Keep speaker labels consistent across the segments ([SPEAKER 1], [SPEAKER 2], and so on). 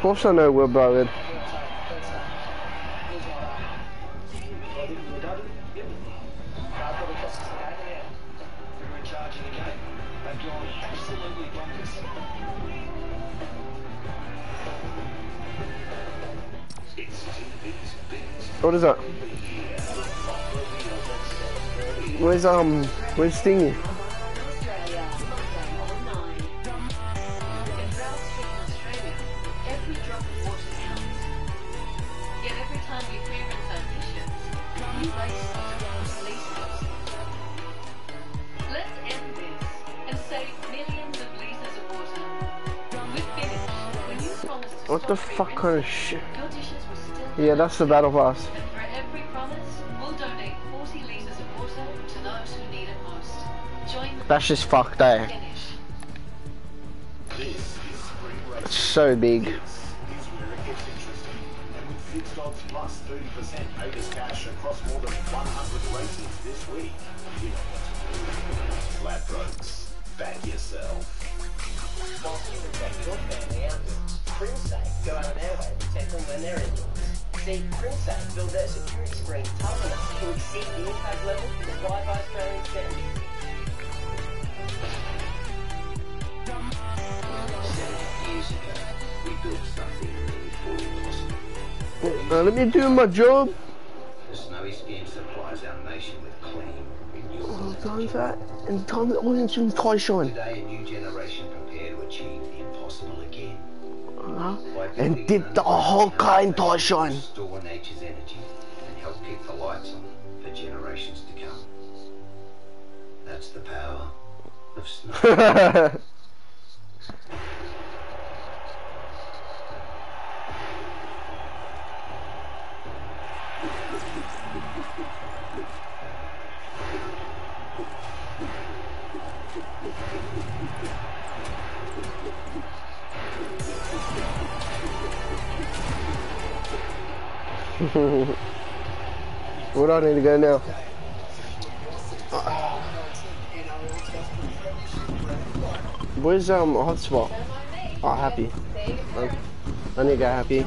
[SPEAKER 1] course I know we're buried. What is that? Where's um where's Stingy?
[SPEAKER 2] Stop
[SPEAKER 1] fuck
[SPEAKER 2] free
[SPEAKER 1] kind of shit?
[SPEAKER 2] Your dishes will still
[SPEAKER 1] Yeah, that's the battle pass.
[SPEAKER 2] for every promise, we'll donate 40 litres of water to those who need it most. Join
[SPEAKER 1] That's just fucked, eh? It's so big.
[SPEAKER 3] Here's where it gets interesting. And with Fixed Odds plus 30% Vegas cash across more than 100 races this week, you know what to do. Ladbrokes, back yourself.
[SPEAKER 4] Whilst you protect your family outdoors. Crimsafe go out of their way to protect them when they're indoors. See, Crimsafe build their security screen tough enough to exceed the impact level required by Australian standards.
[SPEAKER 5] years ago, we built something really fully possible.
[SPEAKER 1] Uh, let me do my job.
[SPEAKER 5] The Snowy Skin supplies our nation with clean, renewable
[SPEAKER 1] Well
[SPEAKER 5] energy.
[SPEAKER 1] done that. And time the audience in Toy Shine.
[SPEAKER 5] Today, a new generation
[SPEAKER 1] And dip the whole car in.
[SPEAKER 5] Store nature's energy and help keep the lights on for generations to come. That's the power of snow.
[SPEAKER 1] Where do I need to go now? Where's um hotspot? Oh, happy. I need to go happy.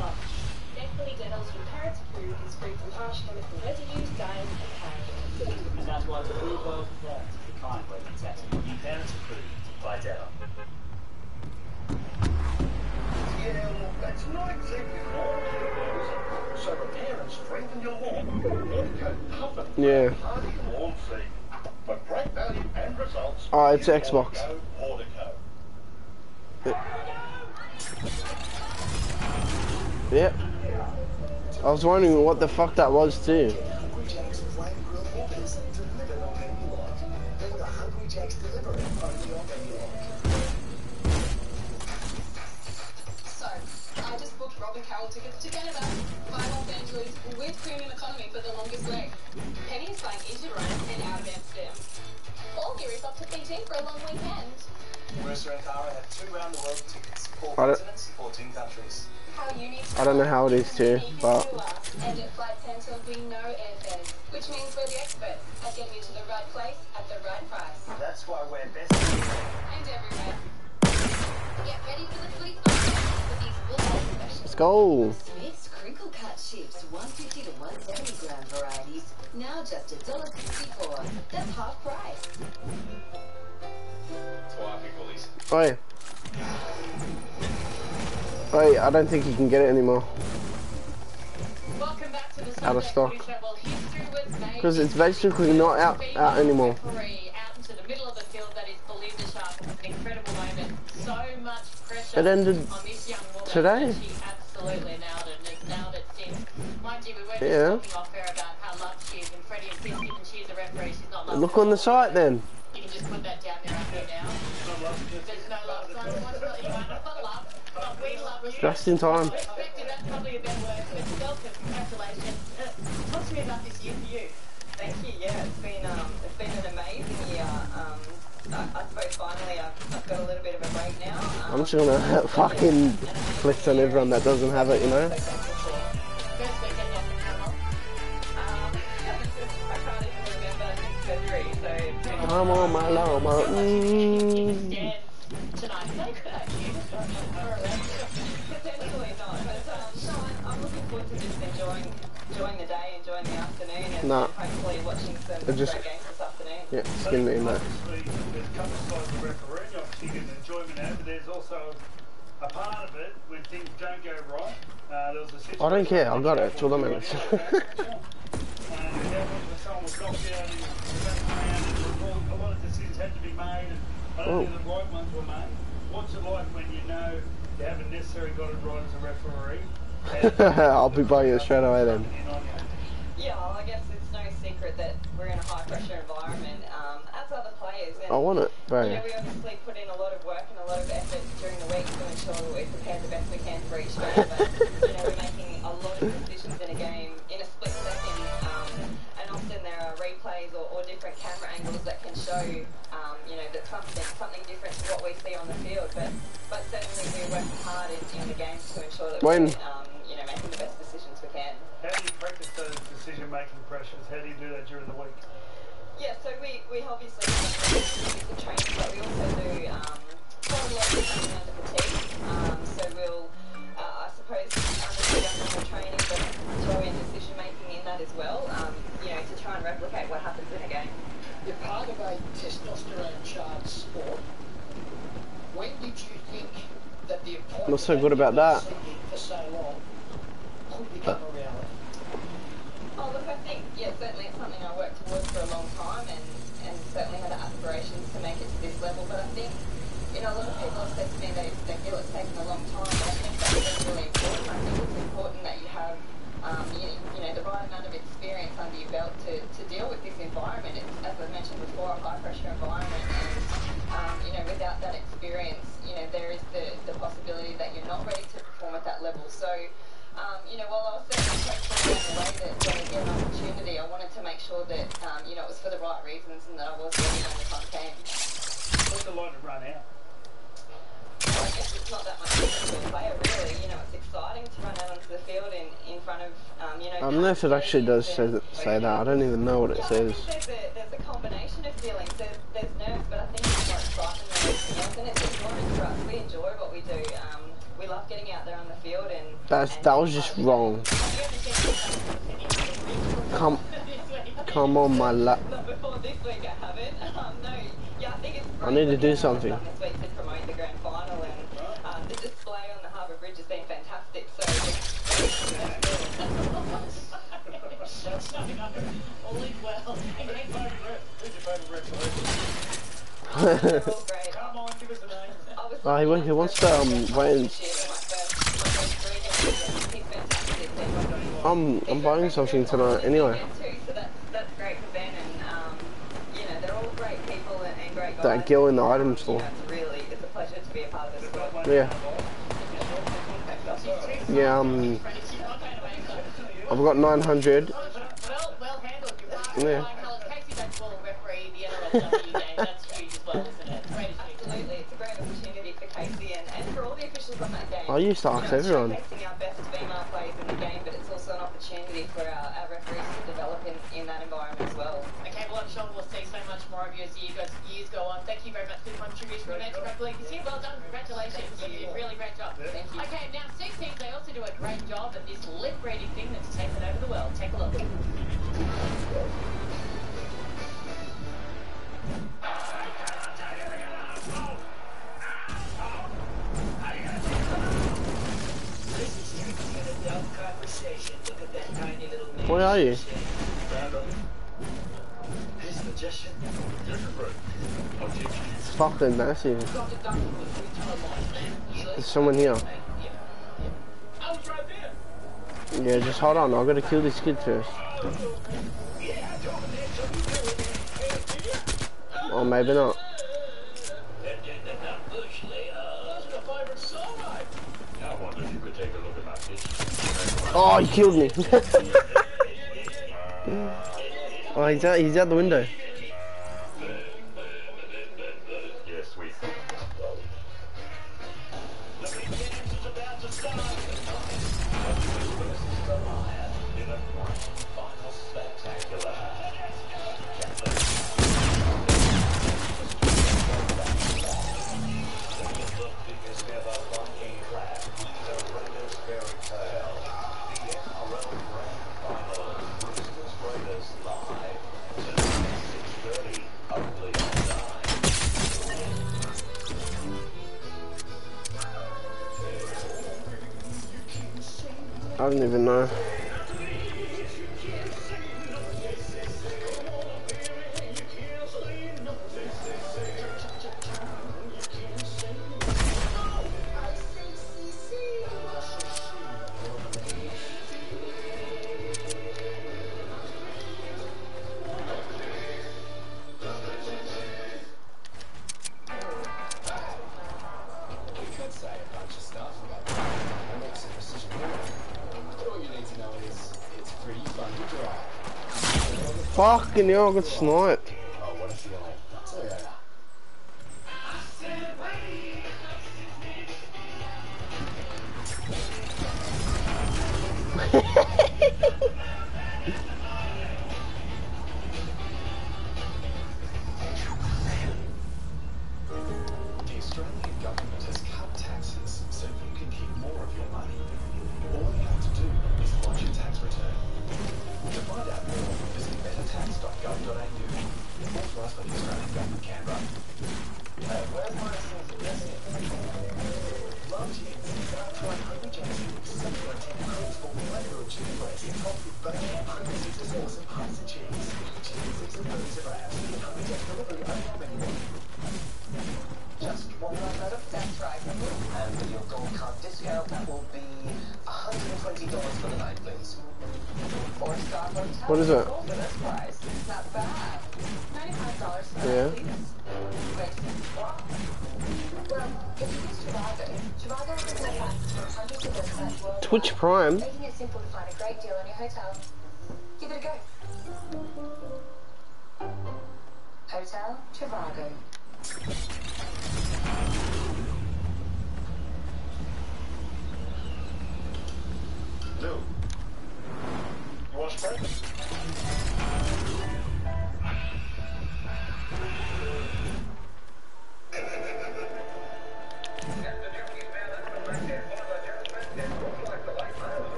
[SPEAKER 3] Results,
[SPEAKER 1] Oh, it's Xbox. Yep. I was wondering what the fuck that was too.
[SPEAKER 6] Just booked Rob and Carol tickets to Canada. Five Los Angeles with premium economy for the longest leg. Penny is flying into Rome and out of Amsterdam. All gear is up to PT for a long weekend.
[SPEAKER 7] Mercer and Cara have two round the world tickets, four
[SPEAKER 1] I don't-
[SPEAKER 7] continents, 14 countries.
[SPEAKER 6] How you need to
[SPEAKER 1] I don't know how it is too, but
[SPEAKER 6] And at Flight Centre, we know airfares, which means we're the experts at getting you to the right place at the right price.
[SPEAKER 7] That's why we're best.
[SPEAKER 6] And everywhere. Get ready for the fleet with these full specials.
[SPEAKER 1] Let's go.
[SPEAKER 8] Smith's crinkle cut chips, 150 to 170 gram varieties. Now just $1.64. That's half price.
[SPEAKER 1] Oi. Oi, I don't think you can get it anymore.
[SPEAKER 6] Welcome back to the
[SPEAKER 1] Out of stock.
[SPEAKER 6] news that, well, history was made.
[SPEAKER 1] Because it's basically not out out anymore.
[SPEAKER 6] Out into the middle of the field that is believed to sharp. An incredible moment. So much pressure
[SPEAKER 1] It ended
[SPEAKER 6] on this young woman.
[SPEAKER 1] today.
[SPEAKER 6] And She absolutely nailed it and nailed it since. Mind you, we were just
[SPEAKER 1] Yeah.
[SPEAKER 6] talking off air about how loved she is and Freddie and Chris, given a referee, she's not loved.
[SPEAKER 1] Look on the site then.
[SPEAKER 6] You can just put that down there up here now. There's no love. So what's you might not love, but we love you.
[SPEAKER 1] Just in time.
[SPEAKER 6] I expected that's probably a better word, but welcome, congratulations. Uh, talk to me about this year for you.
[SPEAKER 4] Thank you. Yeah, it's been um, it's been an amazing year. Um, I, I suppose finally I've, I've got a little
[SPEAKER 1] I'm just gonna fucking flip on everyone that doesn't have it, you know? I'm on my llama. Mm. Nah.
[SPEAKER 4] Hopefully watching some
[SPEAKER 1] just,
[SPEAKER 4] games this afternoon.
[SPEAKER 1] Yeah, skin me mate
[SPEAKER 9] there's a couple of sides of refereeing. Obviously, you get an enjoyment out, but there's also a part of it when things don't go right. Uh, there was a situation
[SPEAKER 1] I don't care, I got it, it's all that matters.
[SPEAKER 9] And that was when someone was knocked out and went around and there was all- a lot of decisions had to be made and I don't
[SPEAKER 1] Oh.
[SPEAKER 9] think the right ones were made. What's it like when you know you haven't necessarily got it right as a referee?
[SPEAKER 1] I'll be buying it straight away then.
[SPEAKER 9] In on you?
[SPEAKER 4] Yeah, well, I guess it's no secret that we're in a high pressure environment, as are the players. And,
[SPEAKER 1] I want it,
[SPEAKER 4] You know, we obviously put in a lot of work and a lot of effort during the week to ensure that we prepare the best we can for each game. But, you know, we're making a lot of decisions in a game in a split second. Um, and often there are replays or, or different camera angles that can show, um, you know, that something, something different to what we see on the field. But, but certainly we're working hard in, in the games to ensure that
[SPEAKER 1] When-
[SPEAKER 4] we're, um, you know, making the best decisions we can.
[SPEAKER 9] How do you practice those decision-making pressures? How do you do that during the week?
[SPEAKER 4] Yeah, so we, we obviously have the training, but we also do um, quite a lot of training under fatigue. Um, so we'll, uh, I suppose, undertake our normal training, but throw in decision making in that as well. Um, you know, to try and replicate what happens in a game.
[SPEAKER 10] You're part of a testosterone charged sport. When did you think that the appointment
[SPEAKER 1] Not so good about that.
[SPEAKER 10] you've been seeking for so long could become a reality?
[SPEAKER 4] Oh, look, I think, yeah, certainly it's something I worked towards for a long time and, and certainly had aspirations to make it to this level. But I think, you know, a lot of people have said to me they, they feel it's taken a long time, but I think that's really, really important. I think it's important that you have, um, you, you know, the right amount of experience under your belt to, to deal with this environment. It's, as I mentioned before, a high-pressure environment. And, um, you know, without that experience, you know, there is the, the possibility that you're not ready to perform at that level. So, um, you know, while I was certainly hopeful in the way that when I get an opportunity, I wanted to make sure that, um, you know, it was for the right reasons and that I was ready when the time came.
[SPEAKER 9] What's it like to run out?
[SPEAKER 4] I guess it's not that much different to a player, really. You know, it's exciting to run out onto the field in, in front of, um, you know,
[SPEAKER 1] I don't know if it actually does say, that- say that. I don't even know what it says.
[SPEAKER 4] there's a, combination of feelings. There's, there's nerves, but I think it's more excitement than anything. And it's enjoyment for us. We enjoy what we do. Um, we love getting out there on the field and...
[SPEAKER 1] That's that was just wrong. Come, come on, my lap.
[SPEAKER 4] Not before this week, I haven't. Um, no, yeah, I think it's
[SPEAKER 1] I need to do something.
[SPEAKER 4] done This week to promote the grand final, and um, the display on the Harbour Bridge has been fantastic. So,
[SPEAKER 11] All is well.
[SPEAKER 9] Who's your favourite referee?
[SPEAKER 4] they're all great.
[SPEAKER 9] Come on, give us a name.
[SPEAKER 4] I was
[SPEAKER 1] Oh, he, wa- he wants to um, wait.
[SPEAKER 4] this year, my first, my first three games, he's fantastic. They're
[SPEAKER 1] I'm I'm buying something tonight anyway.
[SPEAKER 4] Too, so that's, that's great for Ben, and um, you know they're all great people and, and great guys.
[SPEAKER 1] That girl in the item store.
[SPEAKER 4] know, it's really it's a pleasure to be a part of this squad.
[SPEAKER 1] Yeah. Yeah. Um. I've got 900.
[SPEAKER 6] Well, well handled. You're right.
[SPEAKER 1] Yeah. I used to ask
[SPEAKER 4] you know, it's
[SPEAKER 1] everyone.
[SPEAKER 4] our best female players in the game, but it's also an opportunity for our, our referees to develop in, in that environment as well.
[SPEAKER 6] Okay, well, I'm sure we'll see so much more of you as the year goes, years go on. Thank you very much for the contribution you made to League. Well done. Congratulations. You did a really great job. Okay, now six they also do a great job at this lip reading thing that's taken over the world. Take a look.
[SPEAKER 1] Where are you? Fucking massive. There's someone here. Yeah, just hold on. I've got to kill this kid first. Or maybe not.
[SPEAKER 3] Oh, you could take
[SPEAKER 1] oh, he's out. He's out the window.
[SPEAKER 5] don't even know.
[SPEAKER 1] anything else, it's
[SPEAKER 12] not.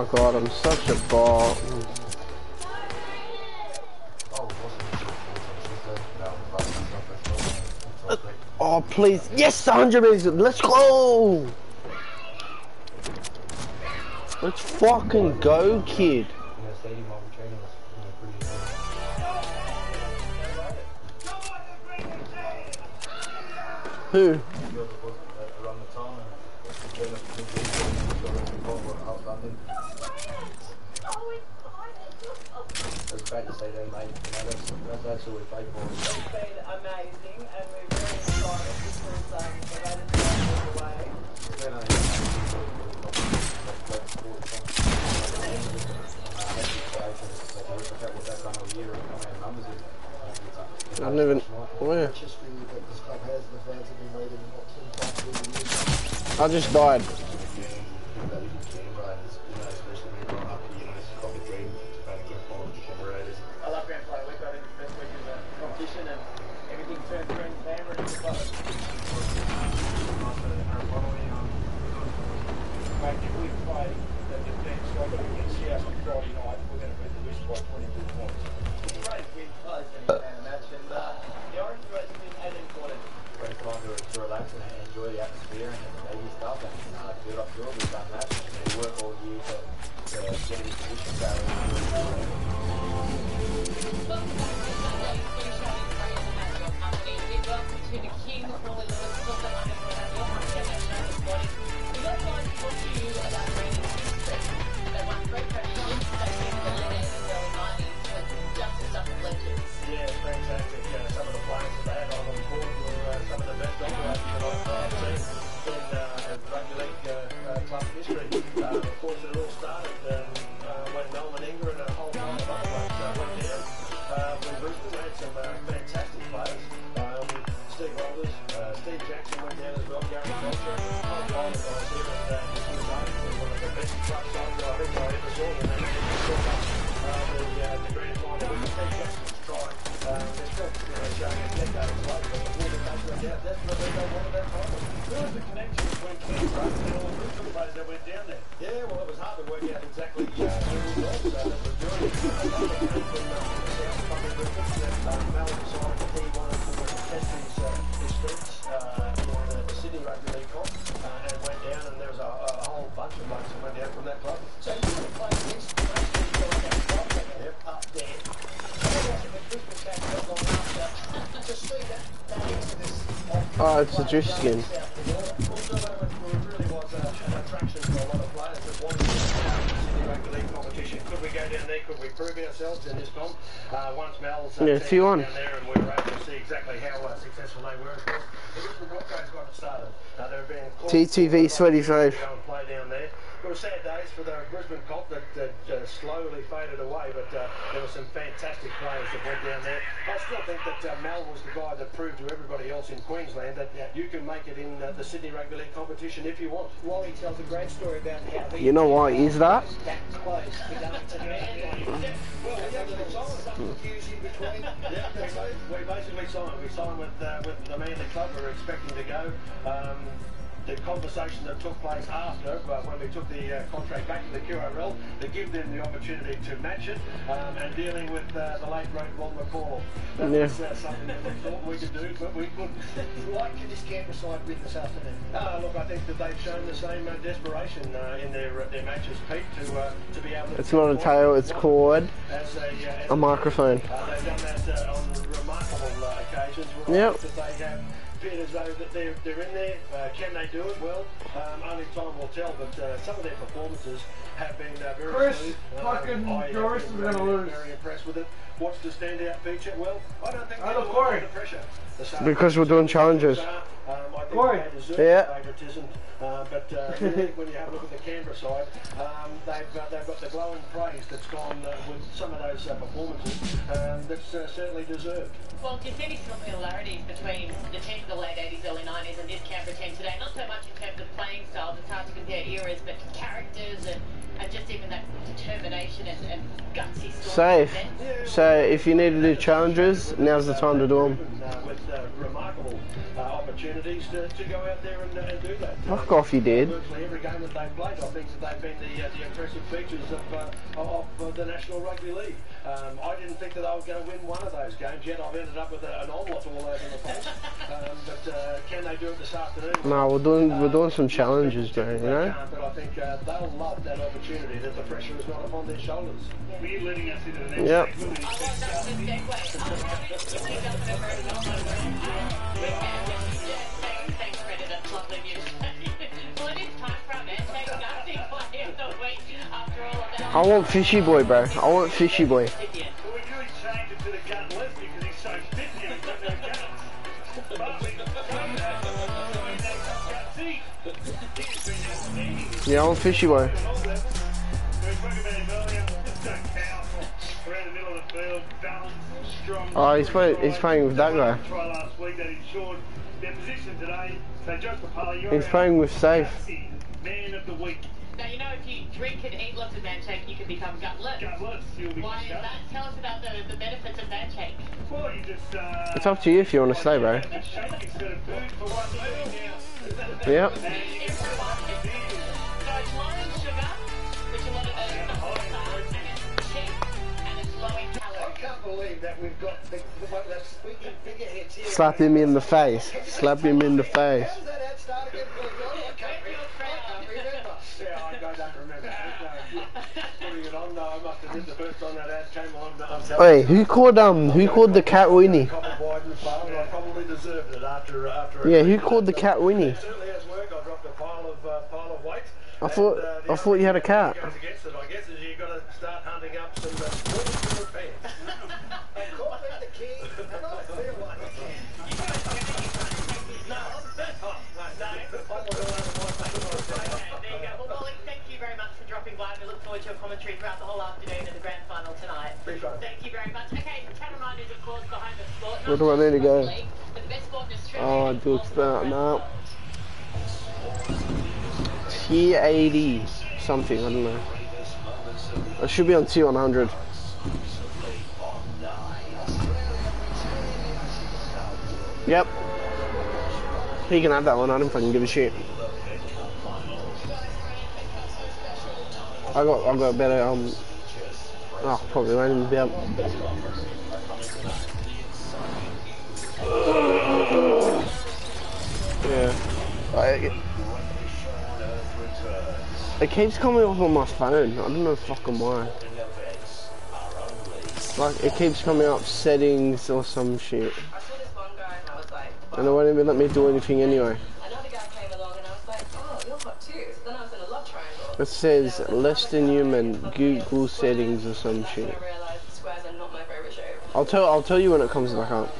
[SPEAKER 5] my god, I'm such a ball. Oh, please. Yes, 100 million. Let's go. Let's fucking go, kid.
[SPEAKER 13] Whole line to
[SPEAKER 1] face.
[SPEAKER 13] go and play down there. It was sad days for the Brisbane comp that, uh, slowly faded away, but uh, there were some fantastic players that went down still think that uh, Mal was the guy that proved to everybody else in Queensland that you can make it in uh, the Sydney Rugby League competition if you want. Wally tells a great story about how he
[SPEAKER 1] You know why is that?
[SPEAKER 13] that close to going to the end. Well, we actually signed some confusing between. Yeah, we ba- we basically signed. We signed with uh, with the Manly club. We were expecting to go. Um, the conversation that took place after, uh, when we took the uh, contract back to the QRL, to give them the opportunity to match it, um, and dealing with uh, the late great Ron McAuliffe. That
[SPEAKER 1] Yeah.
[SPEAKER 13] was uh, something that we thought we could do, but we couldn't.
[SPEAKER 10] Why can this Canberra side win this afternoon?
[SPEAKER 13] Uh, look, I think that they've shown the same uh, desperation uh, in their uh, their matches, Pete, to uh, to be able to.
[SPEAKER 1] It's not a tail, it's cord.
[SPEAKER 13] As a, uh, as
[SPEAKER 1] a microphone.
[SPEAKER 13] uh, they've done that uh, on remarkable uh, occasions.
[SPEAKER 1] Yep.
[SPEAKER 13] That they have feel as though that they're, they're in there. Uh, can they do it? Well, um, only time will tell. But uh, some of their performances have been uh, very
[SPEAKER 9] Chris,
[SPEAKER 13] smooth.
[SPEAKER 9] fucking
[SPEAKER 13] I have
[SPEAKER 9] Doris is gonna
[SPEAKER 13] very,
[SPEAKER 9] lose.
[SPEAKER 13] Very impressed with it. What's the standout feature? Well, I don't think they're
[SPEAKER 9] look,
[SPEAKER 13] all
[SPEAKER 9] Corey.
[SPEAKER 13] under pressure. The
[SPEAKER 1] Because we're doing challenges.
[SPEAKER 13] Um, I think
[SPEAKER 9] Corey.
[SPEAKER 13] they deserve
[SPEAKER 1] Yeah.
[SPEAKER 13] Favouritism, uh, but uh, when you have a look at the Canberra side, um, they've uh, they've got the glowing praise that's gone uh, with some of those uh, performances um, that's uh, certainly deserved.
[SPEAKER 6] Well, do you see any similarities between the team of the late 80s, early 90s and this Canberra team today? Not so much in terms of playing styles, it's hard to compare eras, but characters and, and just even that determination and, and gutsy story.
[SPEAKER 1] Safe. So if you need to do challenges, now's the time to do them.
[SPEAKER 13] Uh, with uh, remarkable uh, opportunities to, to go out there and, uh, and do that.
[SPEAKER 1] Fuck off, you did.
[SPEAKER 13] Virtually every game that they've played, I think that they've been the, impressive features of, of the National Rugby League. Um, I didn't think that I was going to win one of those games yet. I've ended up with a, an omelette all over the place. Um, but uh, can they do it this afternoon?
[SPEAKER 1] No, we're doing we're doing some challenges, bro. You
[SPEAKER 13] They
[SPEAKER 1] know.
[SPEAKER 13] can't, but I think uh, they'll love that opportunity that the pressure is not upon their shoulders.
[SPEAKER 9] We're leading us into the next
[SPEAKER 1] Yep.
[SPEAKER 9] segment.
[SPEAKER 1] I want fishy boy, bro. I want fishy boy. Yeah, I want fishy boy. Oh, he's playing. He's playing with that guy. He's playing with safe.
[SPEAKER 9] Gutsy Man of the week.
[SPEAKER 6] Now, you know, if you drink and eat lots of Manshake, you can become gutless.
[SPEAKER 9] Gutless, you'll be
[SPEAKER 6] Why is that? Tell us about the, the benefits of Manshake.
[SPEAKER 9] Well, you just, uh,
[SPEAKER 1] It's up to you if you want to stay, bro.
[SPEAKER 9] shake instead of food for one meal now.
[SPEAKER 1] Yep.
[SPEAKER 10] That.
[SPEAKER 1] Slap him in the face. Slap him in the face. Wait, who called um? Who called the cat Winnie? Yeah, who called the cat Winnie?
[SPEAKER 13] I
[SPEAKER 1] thought I thought you had a cat.
[SPEAKER 13] that goes against it, I guess, is you've got to start hunting up some uh, waterproof pants.
[SPEAKER 10] They call me the king, and I feel like a king.
[SPEAKER 13] No, I'm not all over my face.
[SPEAKER 6] There you go. Well, forward to your commentary throughout the whole afternoon of the grand final tonight. Thank you very much. Okay, Channel 9 is, of course, the sport.
[SPEAKER 1] Where do I need to go?
[SPEAKER 6] But the best sport in Australia
[SPEAKER 1] Oh, I do that now. Tier 80 something, I don't know. I should be on T100. Yep. He can have that one, I don't fucking give a shit. I got I got better um oh probably won't even be able Yeah. I, it keeps coming up on my phone. I don't know fucking why. Like it keeps coming up settings or some shit. And it won't even let me do anything anyway.
[SPEAKER 4] Another guy came along and I was like, oh, you're hot too. So then I was in a love triangle.
[SPEAKER 1] It says less than human Google settings or some shit. I'll tell I'll tell you when it comes back up.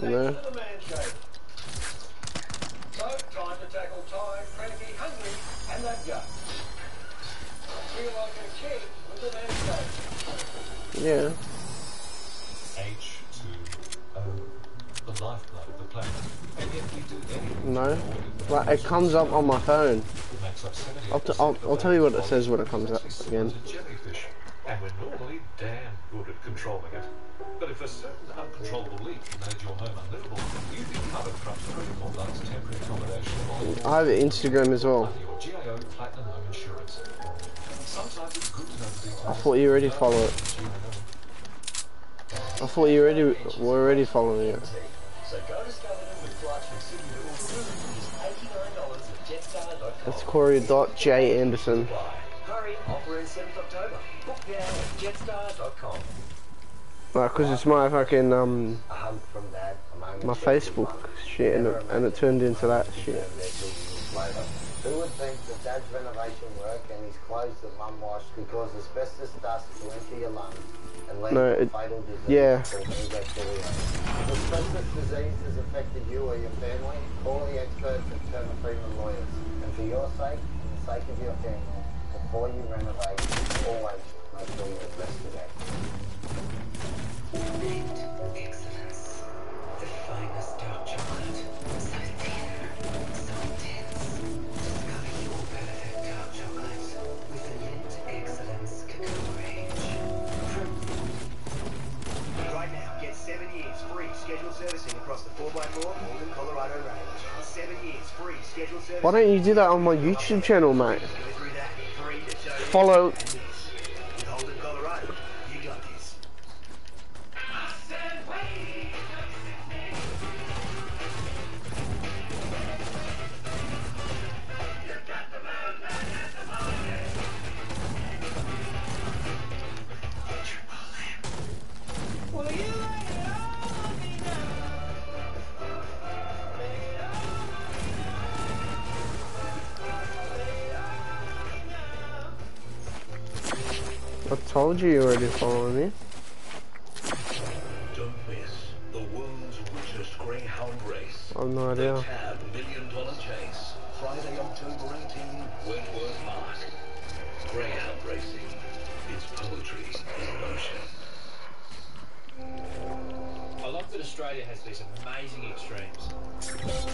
[SPEAKER 1] No.
[SPEAKER 13] Thanks
[SPEAKER 14] lifeblood of the planet. And yet we do anything
[SPEAKER 1] No. Like it comes up on my phone.
[SPEAKER 14] makes up 70
[SPEAKER 1] I'll, t- I'll, I'll tell you what it says when it comes up again.
[SPEAKER 14] jellyfish, and we're normally damn good at controlling it. But if a certain uncontrollable leak made your home unlivable, you'd be covered for up to 24 temporary accommodation
[SPEAKER 1] I have Instagram as well.
[SPEAKER 14] your GIO Platinum Home Insurance. Sometimes it's good to know the details.
[SPEAKER 1] I thought you already follow it. I thought you already were already following it. That's Corey dot J Anderson.
[SPEAKER 3] Hurry, offer ends 7th October. Book now at jetstar.com.
[SPEAKER 1] Like, cause it's my fucking um
[SPEAKER 10] A hug from dad, a moment
[SPEAKER 1] my Facebook shit and it, and it turned into that shit.
[SPEAKER 10] Their children years later. Who would think that dad's renovation work and his clothes that mum washed could cause asbestos dust to enter your lungs and lead
[SPEAKER 1] No,
[SPEAKER 10] to fatal disease
[SPEAKER 1] yeah.
[SPEAKER 10] called? If asbestos disease has affected you or your family, call the experts at Turner Freeman Lawyers. And for your sake and the sake of your family, before you renovate, always make sure you investigate.
[SPEAKER 15] Excellence. The finest dark chocolate. So thin, so intense. Discover your perfect dark chocolate with the Lindt Excellence Cacao Range.
[SPEAKER 3] Right now, get seven years free scheduled servicing across the 4x4 Holden Colorado range. Seven years free scheduled servicing.
[SPEAKER 1] Why don't you do that on my YouTube channel, mate? Follow. Told you you already following me.
[SPEAKER 3] Don't miss the world's richest greyhound race.
[SPEAKER 1] I've no idea.
[SPEAKER 3] Tab Million Dollar Chase. Friday, October 18, Wentworth Park. Greyhound racing. It's poetry in motion.
[SPEAKER 16] I love that Australia has these amazing extremes.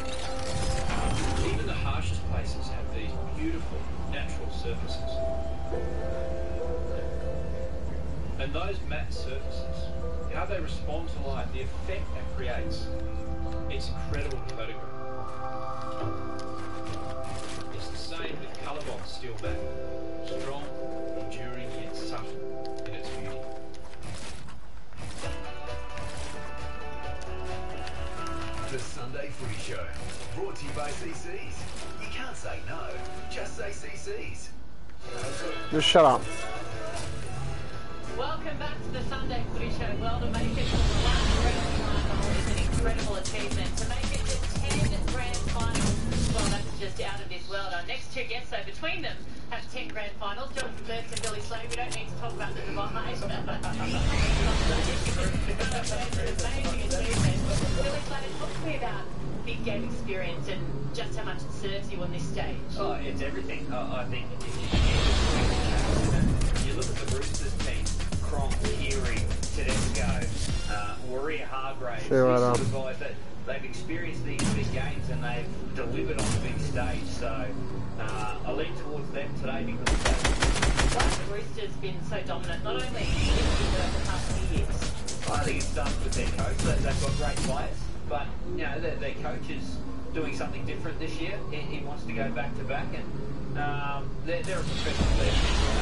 [SPEAKER 16] And those matte surfaces, how they respond to light, the effect that creates, it's incredible to photograph. It's the same with Colorbond steel back. Strong, enduring, yet subtle in its beauty.
[SPEAKER 3] The Sunday Footy Show. Brought to you by CC's. You can't say no. Just say CC's.
[SPEAKER 1] Just shut up.
[SPEAKER 6] Welcome back to the Sunday Footy Show. Well, to make it to the last grand final is an incredible achievement. To make it to 10 grand finals, well, that's just out of this world. Our next two guests, though, between them, have 10 grand finals. Jonathan Burks and Billy Sloan. We don't need to talk about the divide. Amazing achievement. Billy Sloan, talk to me about they've experienced and just how much it serves you on this stage?
[SPEAKER 7] Oh, it's everything. Uh, I think you look at the Roosters team, Cronk, Keary, Tedesco, uh, Waerea-Hargreaves,
[SPEAKER 1] Sure, right
[SPEAKER 7] these
[SPEAKER 1] on.
[SPEAKER 7] sort of guys that they've experienced these big games and they've delivered on the big stage. So uh, I lean towards them today because of that.
[SPEAKER 6] Why have the Roosters been so dominant, not only this year but over the past few years?
[SPEAKER 7] I think it starts with their coach. They- They've got great players, but you know their, their coach is doing something different this year. He, he wants to go back to back, and um, they're, they're a professional league.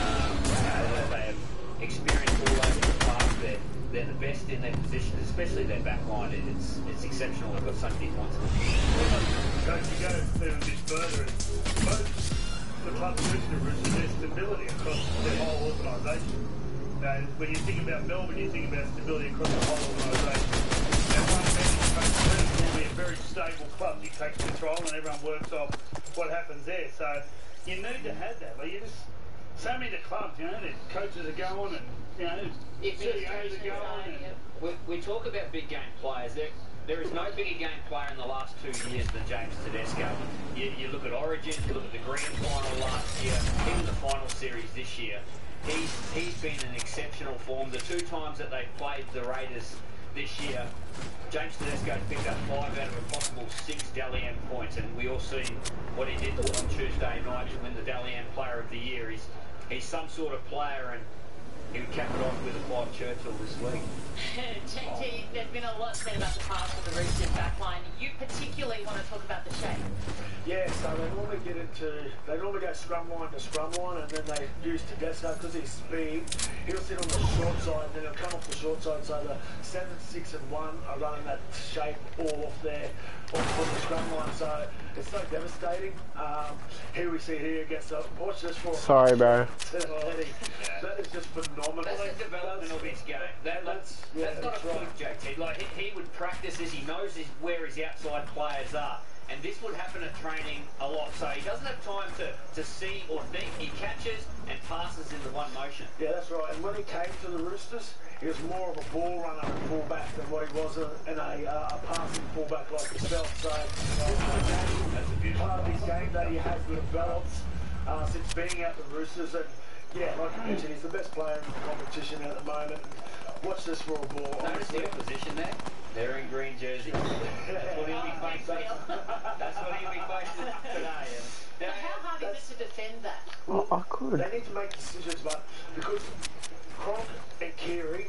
[SPEAKER 7] Um, you know, they, they have experience all over the park. They're, they're the best in their positions, especially their back line. It- It's it's exceptional. They've got so many points.
[SPEAKER 9] Coach, you go even a bit further, and most the clubs to Roosters their stability across their whole organisation. Now, when you think about Melbourne, you think about stability across the whole organisation. And one managing coach team will be a very stable club. You take control and everyone works off what happens there. So you need to have that. Like you just so many of the clubs, you know, the coaches are going and you know, CEOs are going. And,
[SPEAKER 7] We, we talk about big game players. There, there is no bigger game player in the last two years than James Tedesco. You, you look at Origin, you look at the grand final last year, even the final series this year. He's, he's been in exceptional form. The two times that they've played the Raiders this year, James Tedesco picked up five out of a possible six Dally M points, and we all seen what he did on Tuesday night to win the Dally M Player of the Year. He's, he's some sort of player, and he would cap it off with a Clive Churchill this week.
[SPEAKER 6] JT, there's been a lot said about the past of the Roosters backline. You particularly want to talk about the shape.
[SPEAKER 13] Yeah, so they normally get into, they normally go scrum line to scrum line and then they use Tedesco because he's speed. He'll sit on the short side and then he'll come off the short side. So the 7, 6 and 1 are running that shape all off there, off, off the scrum line. So it's so devastating. Um, here we see here against the, watch this for
[SPEAKER 1] Sorry, bro.
[SPEAKER 13] Teddy. That is just phenomenal.
[SPEAKER 7] That's the development of his game. That, that's
[SPEAKER 13] yeah,
[SPEAKER 7] that's not
[SPEAKER 13] that's
[SPEAKER 7] a
[SPEAKER 13] right.
[SPEAKER 7] fluke, JT. Like he, he would practice this. He knows his, where his outside players are, and this would happen at training a lot. So he doesn't have time to, to see or think. He catches and passes into one motion.
[SPEAKER 13] Yeah, that's right. And when he came to the Roosters, he was more of a ball runner and fullback than what he was a, in a, uh, a passing fullback like himself. So this is a game, part of his game that he has developed uh, since being out the Roosters. And yeah, like I mentioned, he's the best player in the competition at the moment. Watch this raw ball.
[SPEAKER 7] Notice
[SPEAKER 13] honestly.
[SPEAKER 7] their position there. They're in green jerseys. That's what he'll be facing. That's what he'll be facing today.
[SPEAKER 6] But how hard is it to defend that?
[SPEAKER 1] Oh, I could.
[SPEAKER 13] They need to make decisions, but because Cronk and Keary,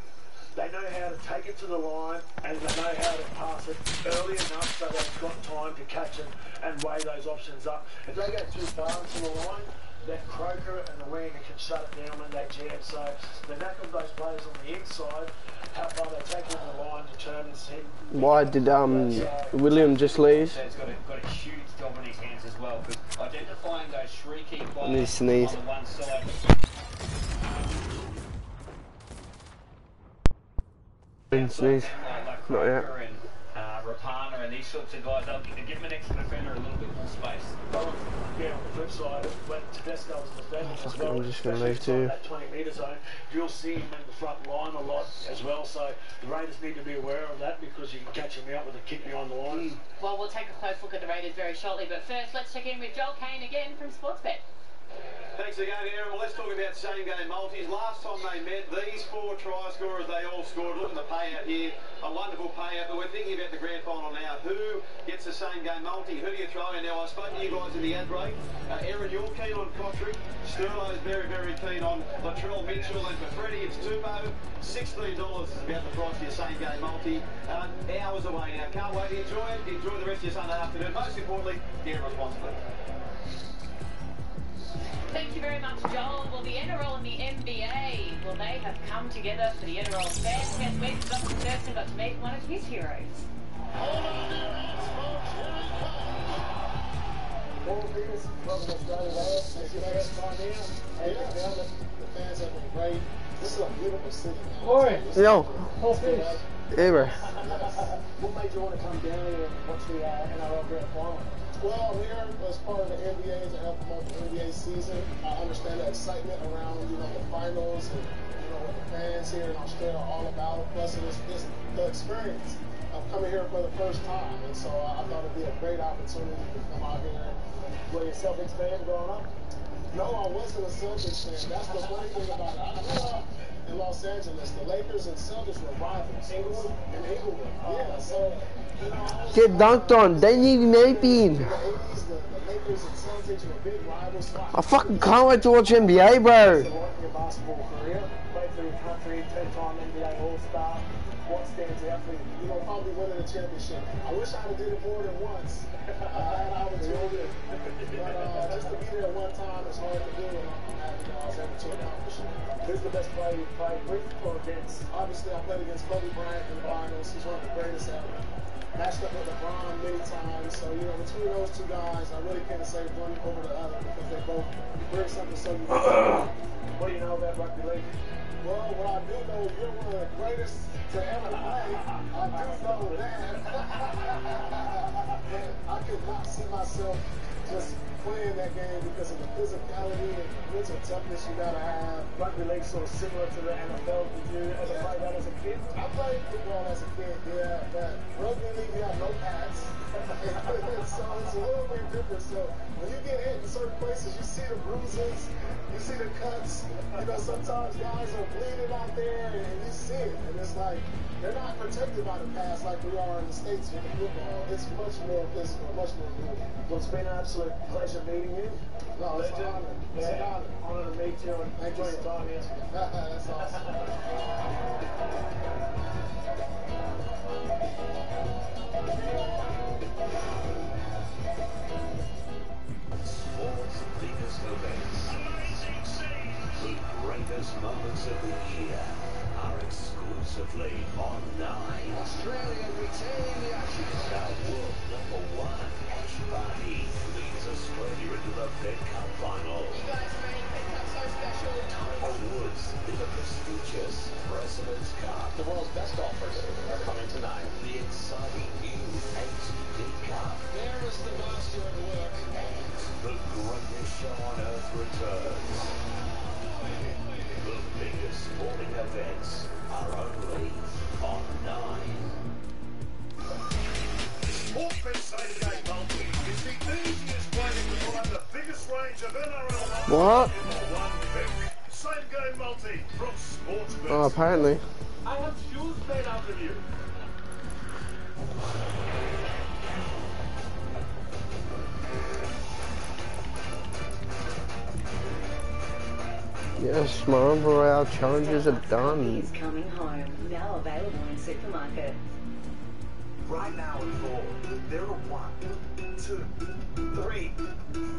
[SPEAKER 13] they know how to take it to the line and they know how to pass it early enough so they've got time to catch it and weigh those options up. If they go too far into the line, that Croker and the winger can shut it down when they jam. So the knack of those players on the inside, how far they take it to the line determines him.
[SPEAKER 1] Why did um William just leave?
[SPEAKER 7] He's got a, got a huge job on his hands as well because identifying those three key
[SPEAKER 1] I need to
[SPEAKER 7] players on the one side.
[SPEAKER 1] Didn't sneeze.
[SPEAKER 7] Like, like
[SPEAKER 1] Not yet.
[SPEAKER 7] Uh, Rapana and these sorts of guys, they'll give give them an extra defender a little bit more space.
[SPEAKER 13] Yeah, on the flip side, when Tedesco was defending as well,
[SPEAKER 1] I'm just gonna
[SPEAKER 13] especially
[SPEAKER 1] leave too.
[SPEAKER 13] that 20 metre zone, you'll see him in the front line a lot as well. So the Raiders need to be aware of that because you can catch him out with a kick behind the line.
[SPEAKER 6] Well, we'll take a close look at the Raiders very shortly, but first let's check in with Joel Caine again from Sportsbet.
[SPEAKER 17] Thanks again, Aaron. Well, let's talk about same game multis. Last time they met, these four try scorers, they all scored. Look at the payout here. A wonderful payout. But we're thinking about the grand final now. Who gets the same game multi? Who do you throw in? Now, I spoke to you guys in the ad break. Uh, Aaron, you're keen on Cotric. Sterlo's very, very keen on Latrell Mitchell. And for Freddie, it's Tupou. $16 is about the price of your same game multi. Uh, hours away now. Can't wait to enjoy it. Enjoy the rest of your Sunday afternoon. Most importantly, get responsibly.
[SPEAKER 6] Thank you very much, Joel. Well, the NRL and the NBA, well, they have come together for the NRL Fans Fest Week. Dr. Thurston got to meet one of his heroes.
[SPEAKER 18] Paul Peters from Australia there. As you know, that's by now. And yeah. now the, the fans have been great. This is a beautiful city.
[SPEAKER 1] Oi. Yo.
[SPEAKER 18] Paul Peters.
[SPEAKER 1] Yeah, bro.
[SPEAKER 18] what made you want to come down here and watch the uh, NRL Grand Final? Well, here as part of the NBA to help promote the NBA season. I understand the excitement around, you know, the finals and, you know, what the fans here in Australia are all about. Plus, it is, it's the experience I'm coming here for the first time, and so I, thought it'd be a great opportunity to come out here.
[SPEAKER 13] Were you a Celtics fan growing up?
[SPEAKER 18] No, I wasn't a Celtics fan. That's the funny thing about it. I grew up in Los Angeles. The Lakers and Celtics were rivals.
[SPEAKER 13] Inglewood?
[SPEAKER 18] In Inglewood. Yeah, so, you know, I
[SPEAKER 1] Get dunked on. They need maybe.
[SPEAKER 18] in the 80s, the, the Lakers and Celtics were big rivals. So
[SPEAKER 1] I fucking can't wait to watch NBA, bro.
[SPEAKER 13] So what your basketball career? Played for your country, two-time NBA All-Star. What stands out for you?
[SPEAKER 18] you know, probably winning a championship. I wish I had did it more than once. I had an opportunity, but uh, just to be there one time is hard to do, and I'm
[SPEAKER 13] Who's the best player you've played with or against?
[SPEAKER 18] Obviously, I played against Kobe Bryant in the finals. He's one of the greatest ever. Matched up with LeBron many times, so you know, between those two guys, I really can't say one over the other because they both bring something so unique.
[SPEAKER 13] What do you know about rugby league?
[SPEAKER 18] Well, what I do know, you're one of the greatest to ever play. I do know that. I could not see myself just playing that game because of the physicality and the mental toughness you gotta have.
[SPEAKER 13] Rugby league sort of similar to the NFL. Did you ever play that as a kid?
[SPEAKER 18] I played football as a kid, yeah, but rugby league, you have no pads. so it's a little bit different. So when you get hit in certain places, you see the bruises, you see the cuts. You know, sometimes guys are bleeding out there and you see it. And it's like, they're not protected by the pads like we are in the States with the football. It's much more physical, much more brutal.
[SPEAKER 13] Well, it's been an absolute pleasure meeting you.
[SPEAKER 18] No, it's an honor. It's an
[SPEAKER 13] Yeah.
[SPEAKER 18] honor.
[SPEAKER 13] Honor to meet you and
[SPEAKER 18] Thank
[SPEAKER 13] enjoy
[SPEAKER 18] you.
[SPEAKER 13] your time here.
[SPEAKER 18] That's awesome.
[SPEAKER 3] Sports biggest events. The greatest moments of the year are exclusively on Nine. Australia retain the Ashes. Our world number one Ash Barty into the Fed Cup final.
[SPEAKER 2] You guys ready for Cup So Special?
[SPEAKER 3] Tiger Woods in the prestigious President's Cup. The world's best golfers are coming tonight. The exciting new ATP Cup. There is the master at work. And the greatest show on earth returns. The biggest sporting events are only
[SPEAKER 9] Sportsbet.
[SPEAKER 1] Oh, apparently.
[SPEAKER 9] I have shoes made out of you.
[SPEAKER 1] Yes, my Royale challenges are done.
[SPEAKER 8] Is coming home. Now available in supermarkets.
[SPEAKER 3] Right now in Ford, there are one, two, three,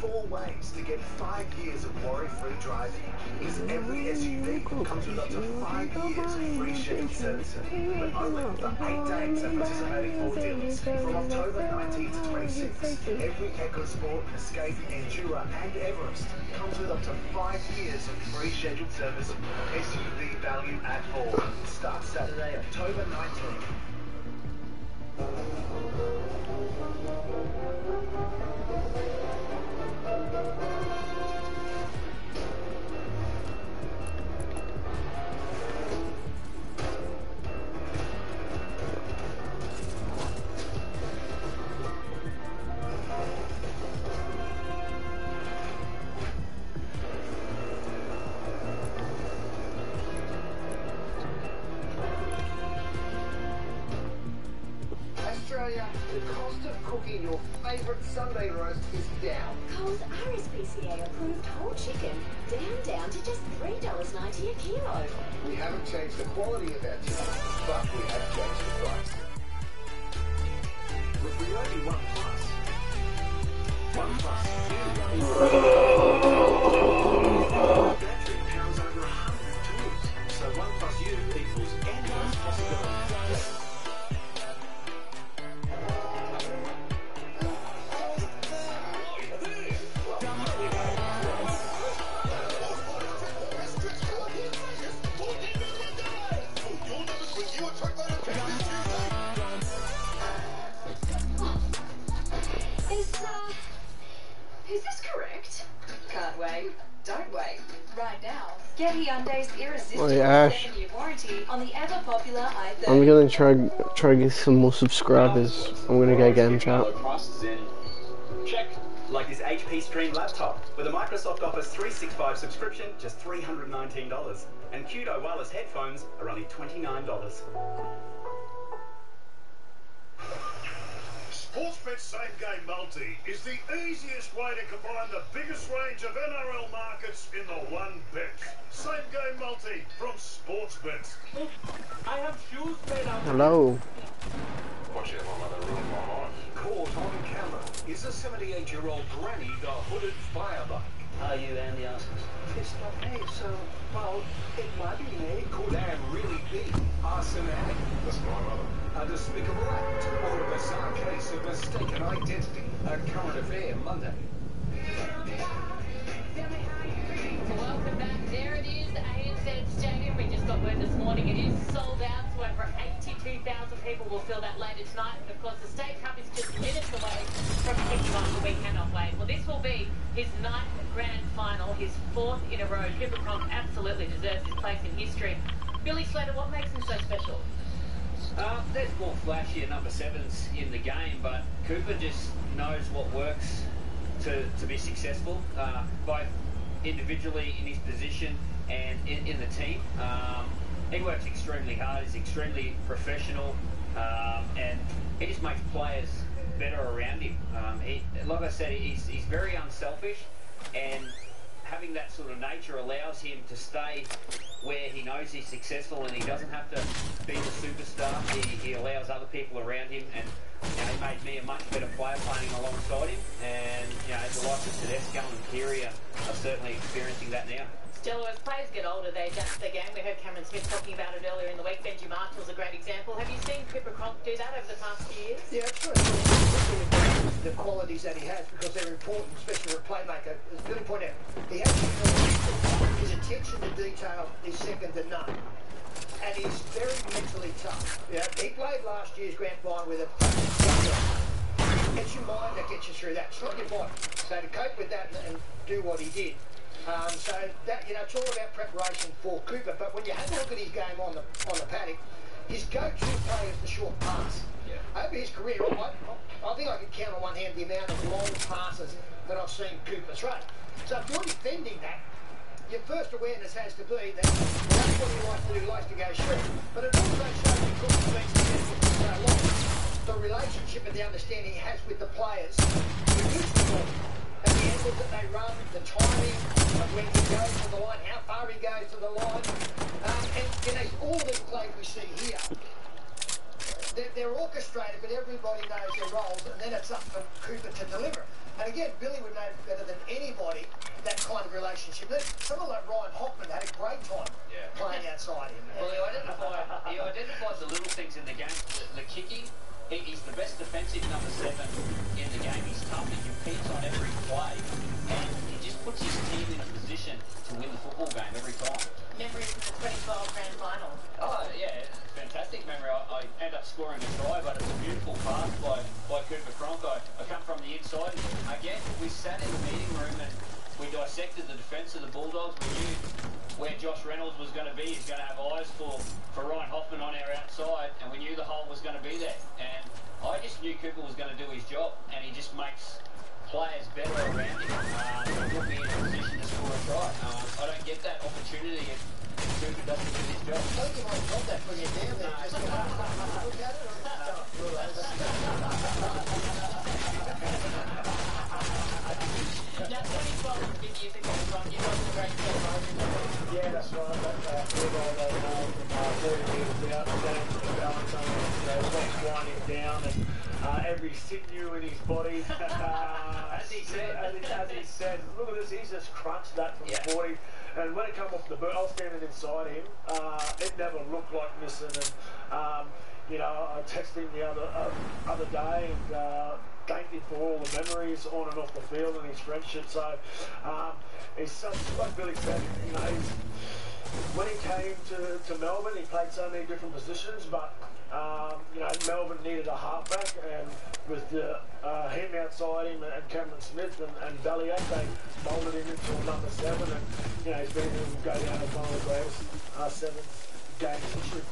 [SPEAKER 3] four ways to get five years of worry-free driving. Is every SUV comes with up to five years of free scheduled servicing, but only for eight days at participating Ford dealers. From October 19 to 26, every EcoSport, Escape, Endura, and Everest comes with up to five years of free scheduled service. SUV value at Ford. Starts Saturday, October 19. Thank you.
[SPEAKER 15] Australia, the cost of cooking your favourite Sunday roast is down.
[SPEAKER 8] Coles RSPCA approved whole chicken down down to just $3.90 a kilo.
[SPEAKER 15] We haven't changed the quality of our chicken, but we have changed the price.
[SPEAKER 3] With Ryobi One Plus. One Plus
[SPEAKER 1] try to get some more subscribers. I'm gonna go game chat.
[SPEAKER 19] Check. Like this HP Stream laptop with a Microsoft Office 365 subscription, just $319. And Qdo wireless headphones are only $29.
[SPEAKER 20] Sportsbet Same Game Multi is the easiest way to combine the biggest range of NRL markets in the one bet. Same Game Multi from Sportsbet.
[SPEAKER 21] I have shoes made out
[SPEAKER 1] Hello.
[SPEAKER 3] Watch out, my mother ruined my life. Caught on camera is a 78-year-old granny the hooded firebike.
[SPEAKER 22] Are you Andy Arsons?
[SPEAKER 15] It's not me, so, well, it might be me.
[SPEAKER 3] Could am really be arson and
[SPEAKER 20] That's my mother.
[SPEAKER 3] A despicable act or a bizarre case of mistaken identity. A current affair Monday.
[SPEAKER 6] Welcome back. There it is. We just got word this morning it is sold out, so over 82,000 people will fill that later tonight. And of course, the State Cup is just minutes away from kicking off, and we cannot wait. Well, this will be his ninth grand final, his fourth in a row. Cronk absolutely deserves his place in history. Billy Slater, what makes him so special?
[SPEAKER 23] Uh, there's more flashier number sevens in the game, but Cooper just knows what works to, to be successful, uh, both individually in his position and in, in the team. Um, he works extremely hard, he's extremely professional, um, and he just makes players better around him. Um, he, like I said, he's, he's very unselfish, and having that sort of nature allows him to stay where he knows he's successful and he doesn't have to be the superstar. He, he allows other people around him and you know, he made me a much better player playing alongside him and you know, the likes of Tedesco and Keary are, are certainly experiencing that now.
[SPEAKER 6] Still, as players get older, they adapt their game. We heard Cameron Smith talking about it earlier in the week. Benji Marshall's a great example. Have you seen Cooper Cronk do that over the past few years?
[SPEAKER 15] Yeah, it's true. The qualities that he has, because they're important, especially for a playmaker. As Billy pointed out, he has his attention to detail is second to none. And he's very mentally tough. Yeah, he played last year's grand final with a it's your mind that gets you through that. It's not your body. So to cope with that and, and do what he did. Um, so that you know, it's all about preparation for Cooper. But when you have a look at his game on the on the paddock, his go-to play is the short pass. Over his career, I, I think I can count on one hand the amount of long passes that I've seen Cooper throw. So if you're defending that, your first awareness has to be that that's what he likes to do, he likes to go short. But it also shows because he's been successful for so long, the relationship and the understanding he has with the players who use the ball. And the angles that they run, the timing of when he goes to the line, how far he goes to the line. Um, and, you know, all these plays we see here, they're, they're orchestrated, but everybody knows their roles, and then it's up for Cooper to deliver. And again, Billy would know better than anybody that kind of relationship. Someone like Ryan Hoffman had a great time playing outside him.
[SPEAKER 23] Well, he identified, he identifies the little things in the game. The, the kicking, he's the best defensive number seven in the game. He's tough, he competes on every play, and he just puts his team in a position to win the football game every time.
[SPEAKER 6] Memories of the 2012 grand final.
[SPEAKER 23] Oh, yeah, fantastic memory. I, I end up scoring a try, but it's a beautiful pass by, by Cooper Cronk. I, I come from the inside. Again, we sat in the meeting room and we dissected the defence of the Bulldogs. We knew where Josh Reynolds was going to be. He's going to have eyes for, for Ryan Hoffman on our outside, and we knew the hole was going to be there. And I just knew Cooper was going to do his job, and he just makes players better around him. Um, put me in a position to score a try. Um, I don't get that opportunity if Cooper doesn't do his job.
[SPEAKER 15] I think you might drop that when you're down there. Just look at it.
[SPEAKER 13] That uh, field goal they nailed from uh, 40 metres out. James Valentine, you know, stops winding down and uh, every sinew in his body. Uh,
[SPEAKER 23] As he said.
[SPEAKER 13] As, he- said, look at this, he's just crunched that from 40. And when it came off the boot, I was standing inside him. Uh, it never looked like missing. And, um, you know, I texted him the other uh, other day and uh, thanked him for all the memories on and off the field and his friendship. So um, he's such, like Billy said, you know, he's, when he came to, to Melbourne, he played so many different positions, but um, you know, Melbourne needed a halfback, and with uh, uh, him outside him and Cameron Smith and, and they molded him into a number seven, and you know he's been able to go down as one of the greatest uh, sevens games.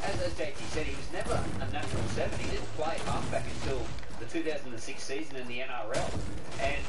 [SPEAKER 23] As, as JT said, he was never a natural seven. He didn't play halfback until the 2006 season in the NRL. And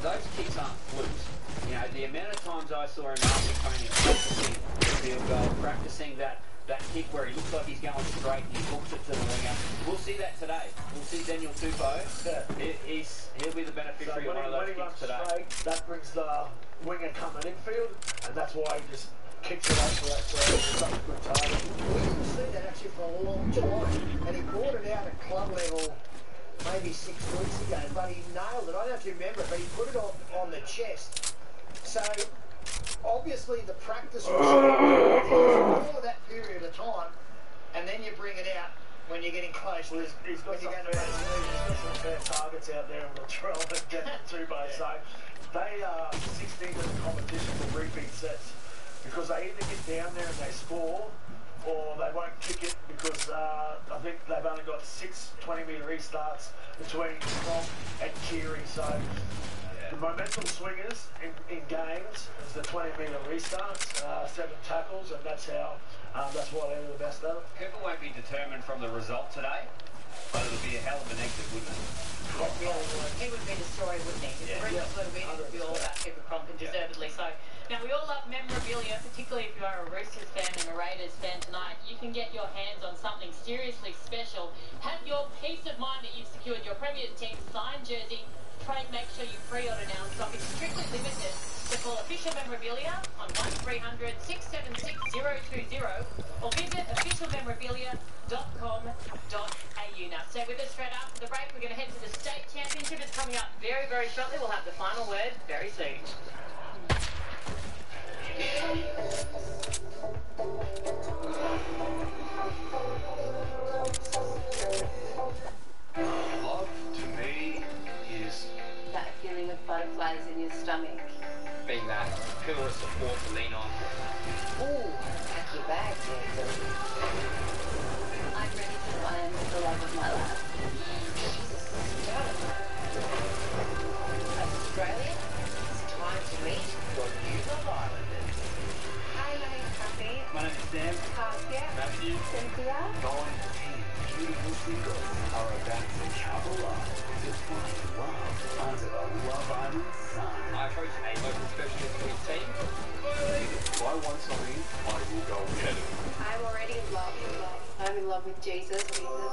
[SPEAKER 23] those kicks aren't flukes. You know, the amount of times I saw him after training practicing the field goal, practicing that, that kick where he looks like he's going straight and he hooks it to the winger. We'll see that today. We'll see Daniel Tupou.
[SPEAKER 13] Yeah.
[SPEAKER 23] He, he's, he'll be the beneficiary
[SPEAKER 13] when
[SPEAKER 23] of one of those
[SPEAKER 13] he
[SPEAKER 23] kicks today.
[SPEAKER 13] straight, that brings the winger coming infield, and that's why he just kicks it over that uh, such a good target.
[SPEAKER 15] We didn't see that actually for a long time, and he brought it out at club level maybe six weeks ago, but he nailed it. I don't know if you remember it, but he put it on, on the chest. So obviously the practice was all of that period of time, and then you bring it out when you're getting close.
[SPEAKER 13] Well, he's, he's got
[SPEAKER 15] when
[SPEAKER 13] some
[SPEAKER 15] you're
[SPEAKER 13] fair,
[SPEAKER 15] going
[SPEAKER 13] he's got some fair targets out there in Latrell that get two by so they are 16th in the competition for repeat sets because they either get down there and they score or they won't kick it because uh, I think they've only got six 20 metre restarts between Tom and Keary. So the momentum swingers in, in games is the 20 metre restarts, uh, seven tackles, and that's how um, that's why they're the best at it.
[SPEAKER 23] Cooper won't be determined from the result today, but it'll be a hell of an exit, wouldn't it?
[SPEAKER 6] It really would. He would be the story, wouldn't he?
[SPEAKER 23] Yeah.
[SPEAKER 6] The rest would have been all about Cooper Cronk and deservedly so. Now, we all love memorabilia, particularly if you are a Roosters fan and a Raiders fan tonight. You can get your hands on something seriously special. Have your peace of mind that you've secured your Premier's team signed jersey. Try and make sure you pre-order now. Stock is strictly limited. So call Official Memorabilia on 1300 676 020 or visit officialmemorabilia.com.au. Now, stay with us straight after the break. We're going to head to the state championship. It's coming up very, very shortly. We'll have the final word very soon.
[SPEAKER 24] Love to me is
[SPEAKER 3] That feeling of butterflies in with Jesus, but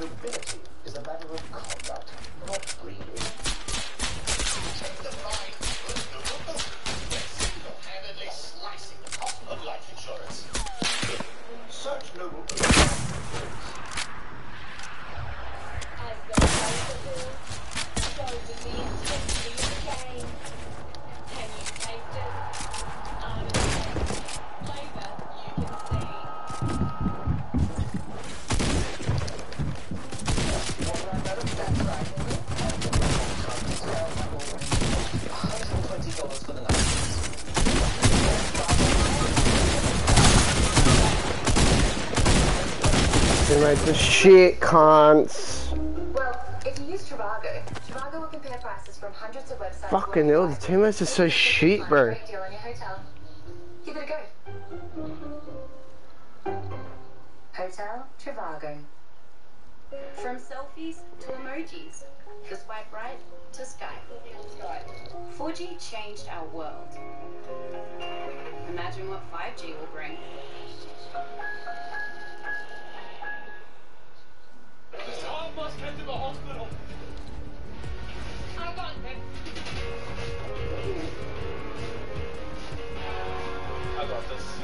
[SPEAKER 12] Nobility is a matter of conduct, not breeding.
[SPEAKER 1] Generate shit, cunts.
[SPEAKER 3] Well, if you use Trivago, Trivago will compare prices from hundreds of websites.
[SPEAKER 1] Fucking hell, the teammates are so shit, bro.
[SPEAKER 3] deal on your hotel. Give it a go. Hotel Trivago.
[SPEAKER 25] From selfies to emojis. To swipe right to Skype. 4G changed our world. Imagine what 5G will bring.
[SPEAKER 26] I must
[SPEAKER 27] head to the hospital.
[SPEAKER 9] I
[SPEAKER 6] got him. I got this.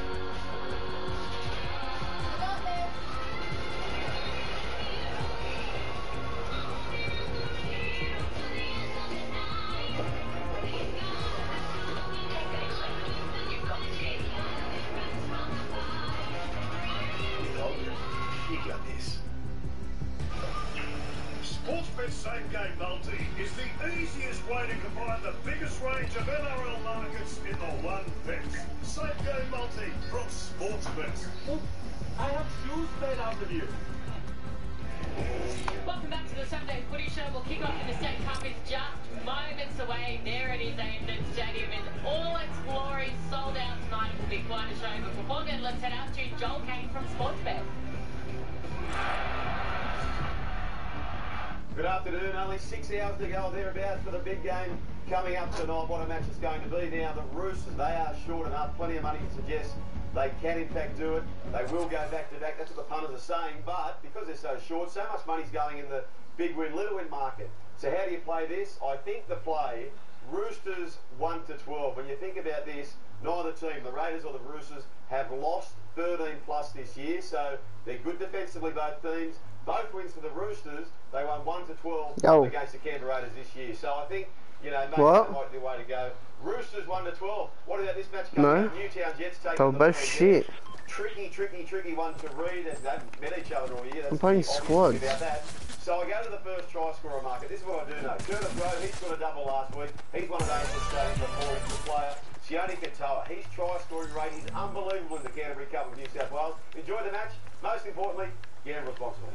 [SPEAKER 6] From Sportsbet.
[SPEAKER 17] Good afternoon. Only six hours to go thereabouts for the big game coming up tonight. What a match it's going to be. Now, the Roosters, they are short enough. Plenty of money to suggest they can, in fact, do it. They will go back to back. That's what the punters are saying. But because they're so short, so much money's going in the big win, little win market. So how do you play this? I think the play, Roosters 1 to 12. When you think about this, neither team, the Raiders or the Roosters, have lost 13 plus this year. So they're good defensively, both teams. Both wins for the Roosters. They won 1 to 12
[SPEAKER 1] Yo.
[SPEAKER 17] against the Canberra Raiders this year. So I think, you know, maybe
[SPEAKER 1] What?
[SPEAKER 17] that might be the way to go. Roosters 1 to 12. What about this match coming
[SPEAKER 1] No.
[SPEAKER 17] Newtown Jets taking the
[SPEAKER 1] both shit.
[SPEAKER 17] Tricky, tricky, tricky one to read. and They haven't met each other all year. That's
[SPEAKER 1] I'm playing
[SPEAKER 17] the
[SPEAKER 1] squads.
[SPEAKER 17] About that. So I go to the first try scorer market. This is what I do know. Curtis Rowe, he scored a double last week. He's one of those Australian before he's a player. Sione Katoa, his try scoring rate is unbelievable in the Canterbury Cup with New South Wales. Enjoy the match. Most importantly, gamble responsibly.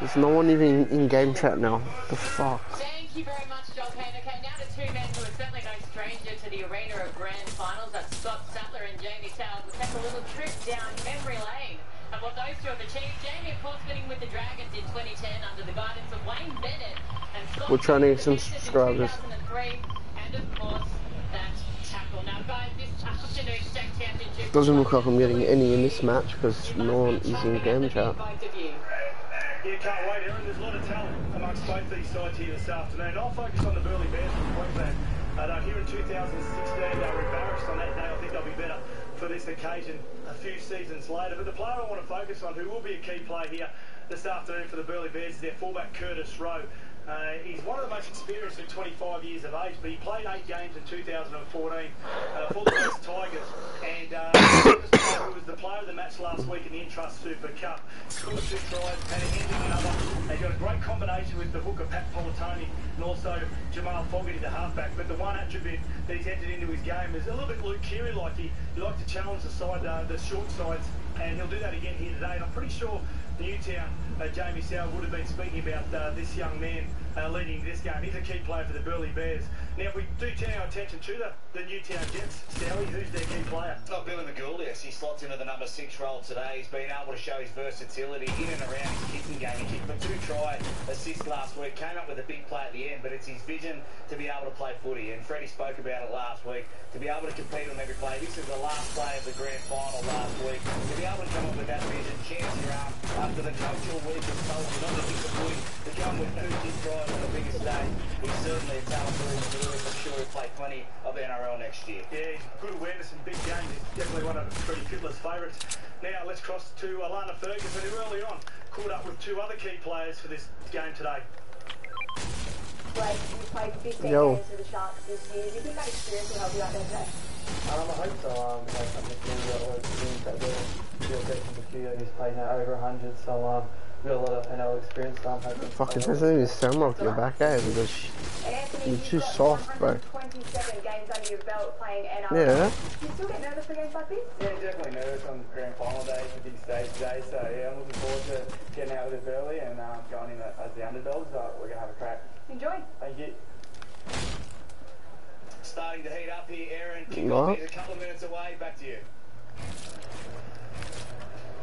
[SPEAKER 1] There's no one even in game chat now. The fuck?
[SPEAKER 6] Thank you very much, Joel Caine. Okay, now to two men who are certainly no stranger to the arena of grand finals. That's Scott Sattler and Jamie Soward. We'll take a little trip down memory lane of what those two have achieved. Jamie, of course, winning with the Dragons in 2010 under the guidance of Wayne Bennett. And Scott
[SPEAKER 1] We're trying to get some subscribers.
[SPEAKER 6] And, of course, that
[SPEAKER 1] Doesn't look like I'm getting any in this match because no one is in game chat.
[SPEAKER 6] You.
[SPEAKER 9] Can't wait, Aaron. There's a lot of talent amongst both these sides here this afternoon. I'll focus on the Burleigh Bears from Queensland. Uh, they're here in 2016. They were embarrassed on that day. I think they'll be better for this occasion a few seasons later. But the player I want to focus on, who will be a key player here this afternoon for the Burleigh Bears, is their fullback Curtis Rowe. Uh, he's one of the most experienced at 25 years of age, but he played eight games in 2014 uh, for the West Tigers. And uh, was the player of the match last week in the Intrust Super Cup, scored two tries, had a hand in another. They got a great combination with the hooker Pat Politoni and also Jamal Fogarty, the halfback. But the one attribute that he's entered into his game is a little bit Luke Keary like. He, he likes to challenge the side, uh, the short sides, and he'll do that again here today. And I'm pretty sure Newtown, uh, Jamie Soward would have been speaking about uh, this young man uh, leading this game. He's a key player for the Burleigh Bears. Now, if we do turn our attention to the, the Newtown Jets, Stowie, who's their key player?
[SPEAKER 7] Oh, Billy Magoulias, he slots into the number six role today. He's been able to show his versatility in and around his kicking game. He kicked for two try assists last week, came up with a big play at the end, but it's his vision to be able to play footy. And Freddie spoke about it last week. To be able to compete on every play. This is the last play of the grand final last week. To be able to come up with that vision, chance your arm after the all week told you not the footy, to come with two kick tries on the biggest day. He's certainly a talent for his career. I'm sure he'll play plenty of NRL next year.
[SPEAKER 9] Yeah, he's good awareness in big games. He's definitely one of Freddie Fittler's favourites. Now, let's cross to Alana Ferguson, who early on caught up with two other key players for this game today.
[SPEAKER 28] Blake, you played 15
[SPEAKER 1] Yo.
[SPEAKER 28] games for the Sharks this year. Do you think that experience will help you out there today?
[SPEAKER 16] Um, I hope so. Um, you know, something to do otherwise teams that will feel better from the Q. He's played now over 100, so we've got a lot of NL experience. So I'm.
[SPEAKER 1] Fucking doesn't even sound like you're back out because you're too soft, bro.
[SPEAKER 28] games under your belt playing NRL.
[SPEAKER 1] Yeah.
[SPEAKER 28] Do you still get nervous for games like this?
[SPEAKER 16] Yeah, definitely nervous on grand final day. It's a big stage today, so yeah, I'm looking forward to getting out with it early and um, going in as the underdogs. Uh, we're gonna have a crack.
[SPEAKER 28] Enjoy.
[SPEAKER 16] Thank you.
[SPEAKER 7] Starting to heat up here, Aaron.
[SPEAKER 1] What?
[SPEAKER 7] Kickoff is a couple of minutes away. Back to you.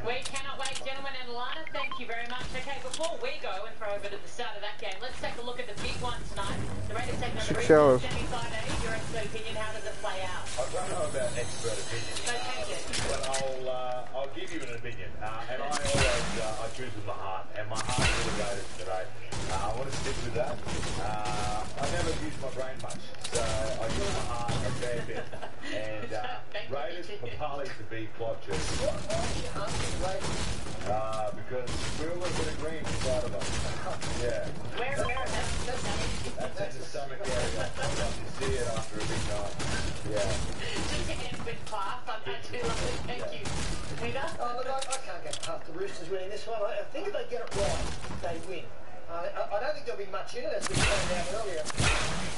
[SPEAKER 6] We cannot wait, gentlemen and Lana. Thank you very much. Okay, before we go and throw over to the start of that game, let's take a look at the big one tonight. The Raiders taking on the
[SPEAKER 1] Six
[SPEAKER 6] Roosters.
[SPEAKER 1] hours.
[SPEAKER 6] Jamie Friday, your expert opinion, how does it play out?
[SPEAKER 3] I don't know about expert opinion,
[SPEAKER 6] So take it.
[SPEAKER 3] but I'll uh, I'll give you an opinion. Uh, and I always uh, I choose with my heart, and my heart really goes today. Uh, I want to stick with that. Uh, I never use my brain much, so I use my heart a fair bit. And Raiders Papali to be plot just uh, because we're a little bit of green inside of us. yeah.
[SPEAKER 6] Where, where, that's, that's
[SPEAKER 3] That's in the stomach area. Sometimes you see it after a big night. Yeah.
[SPEAKER 6] Just to end with class, I'm not too lovely. Thank you. Peter?
[SPEAKER 15] Oh, look, I, I can't get past the Roosters winning this one. I, I think if they get it right, they win. I, I don't think there'll be much in it, as we found out earlier.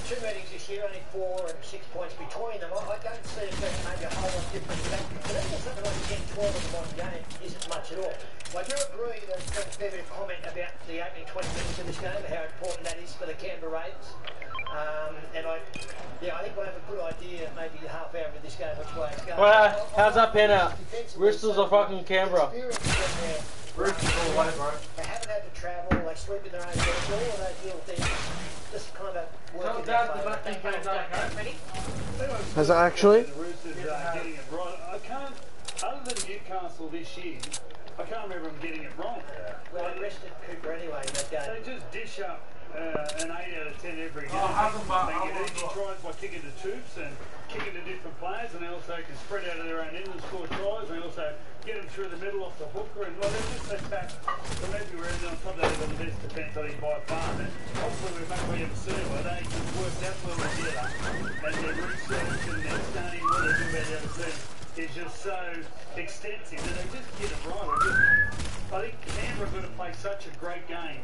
[SPEAKER 15] Two meetings this year, only four and six points between them. I, I don't see it being maybe a whole lot different that. But even something like 10 12 in the modern game isn't much at all. I do agree there's been a fair bit of comment about the opening 20 minutes of this game and how important that is for the Canberra Raiders. Um, and I, yeah, I think we'll have a good idea maybe a half hour of this game which way it's going.
[SPEAKER 29] Well, how's that pan out? Roosters are fucking Canberra.
[SPEAKER 15] Roosters all the way, bro. They haven't had to travel, they sleep in their own beds, all of those little things. Just kind of work in their favour.
[SPEAKER 6] Has it actually?
[SPEAKER 9] The Roosters are getting it right. I can't, other than Newcastle this year, I can't remember them getting it wrong.
[SPEAKER 15] Well, they rested Cooper anyway in that game.
[SPEAKER 9] They just dish up uh, an 8 out of 10 every game.
[SPEAKER 15] Oh, them, but
[SPEAKER 9] they get easy tries by kicking to troops and kicking to different players, and they also can spread out of their own end and score tries. They also get them through the middle off the hooker, and well, they're just attack from everywhere. And on top of that, they've got the best defence, I think, by far. And hopefully, we've actually ever seen where they just worked out absolutely together. And their research and their studying what they do about the other team is just so extensive that they just get it right. I, just, I think Canberra are going to play such a great game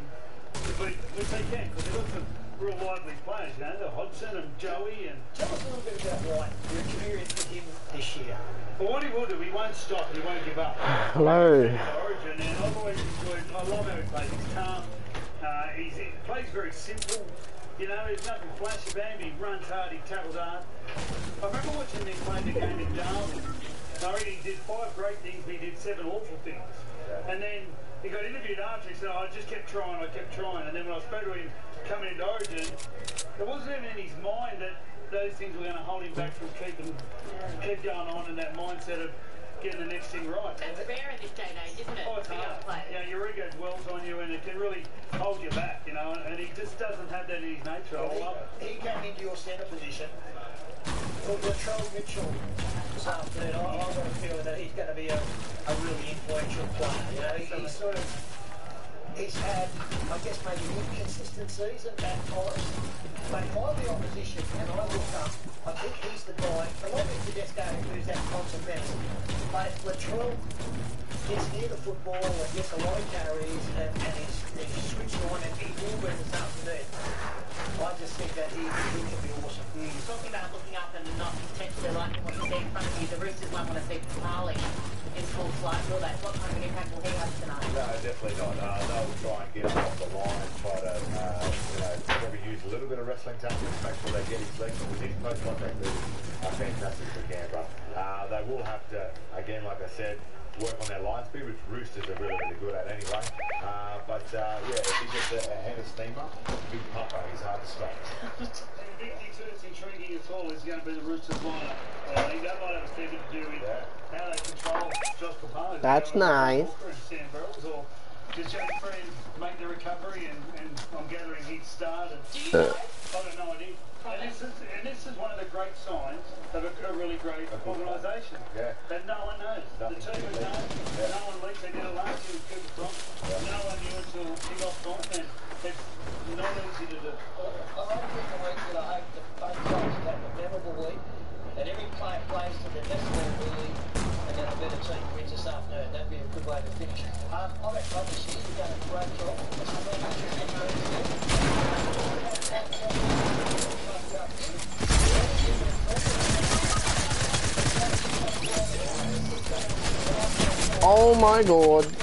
[SPEAKER 9] if they can, because they've got some real lively players, you know, the Hodgson and Joey and...
[SPEAKER 15] Tell us a little bit about White, your experience with him this year.
[SPEAKER 9] Well, what he will do, he won't stop he won't give up.
[SPEAKER 6] Hello.
[SPEAKER 9] Origin, and I've always enjoyed, I love how he plays. He's calm, uh, he's, he plays very simple. You know, there's nothing flashy about him. He runs hard, he tackles hard. I remember watching him play the game in Darwin. Reckon he did five great things, but he did seven awful things. And then he got interviewed after, he said, oh, I just kept trying, I kept trying. And then when I spoke to him coming into Origin, it wasn't even in his mind that those things were going to hold him back from keeping, keep going on in that mindset of getting the next thing right.
[SPEAKER 30] It's rare in this day and age, isn't it?
[SPEAKER 9] Oh, it's hard.
[SPEAKER 30] players?
[SPEAKER 9] You know, your ego dwells on you and it can really hold you back, you know, and he just doesn't have that in his nature. I love it.
[SPEAKER 15] He came into your centre position. For Latrell Mitchell this afternoon, I, I've got a feeling that he's going to be a, a really influential player. You know, he, he's sort of, he's had, I guess, maybe inconsistent season at times. But by the opposition, and I look up, I think he's the guy, along with Tedesco, who's that constant medicine. But if Latrell gets near the football and gets a lot of carries and, and he's, he's switched on and he will
[SPEAKER 30] liking what you see in front of you, the Roosters might want to see Marley in full flight, will they? What kind of impact will he have tonight?
[SPEAKER 17] No, definitely not. Uh, they'll try and get him off the line try to, uh, you know, probably use a little bit of wrestling tactics, make sure they get his legs. But these close contact moves are fantastic for Canberra. Uh, they will have to, again, like I said, work on their line speed, which Roosters are really, really good at anyway. Uh, but uh, yeah, if he gets a, a head of steamer, big papa, he's hard to stop.
[SPEAKER 9] Victor Curtis intriguing as all is going to be the Roosters lineup. Uh, I think that might have something to do with how they control Josh Capone.
[SPEAKER 6] That's nice.
[SPEAKER 9] And Burrows, or does Jake Friend make the recovery and, and I'm gathering he'd started.
[SPEAKER 6] Uh.
[SPEAKER 9] I don't know. And this, is, and this is one of the great signs of a, a really great organisation.
[SPEAKER 17] Yeah.
[SPEAKER 9] That no one knows. The team has known. No one leaks. They did it last year with Cooper Cronk. No one knew until he got Cronk. And it's not easy to do.
[SPEAKER 15] I like the week that I hope that both sides have a memorable week, that every player plays to their best of their ability, and then a better team wins this afternoon. That'd be a good way to finish. Um, I reckon obviously you've done a great job. It's been
[SPEAKER 6] Oh my god.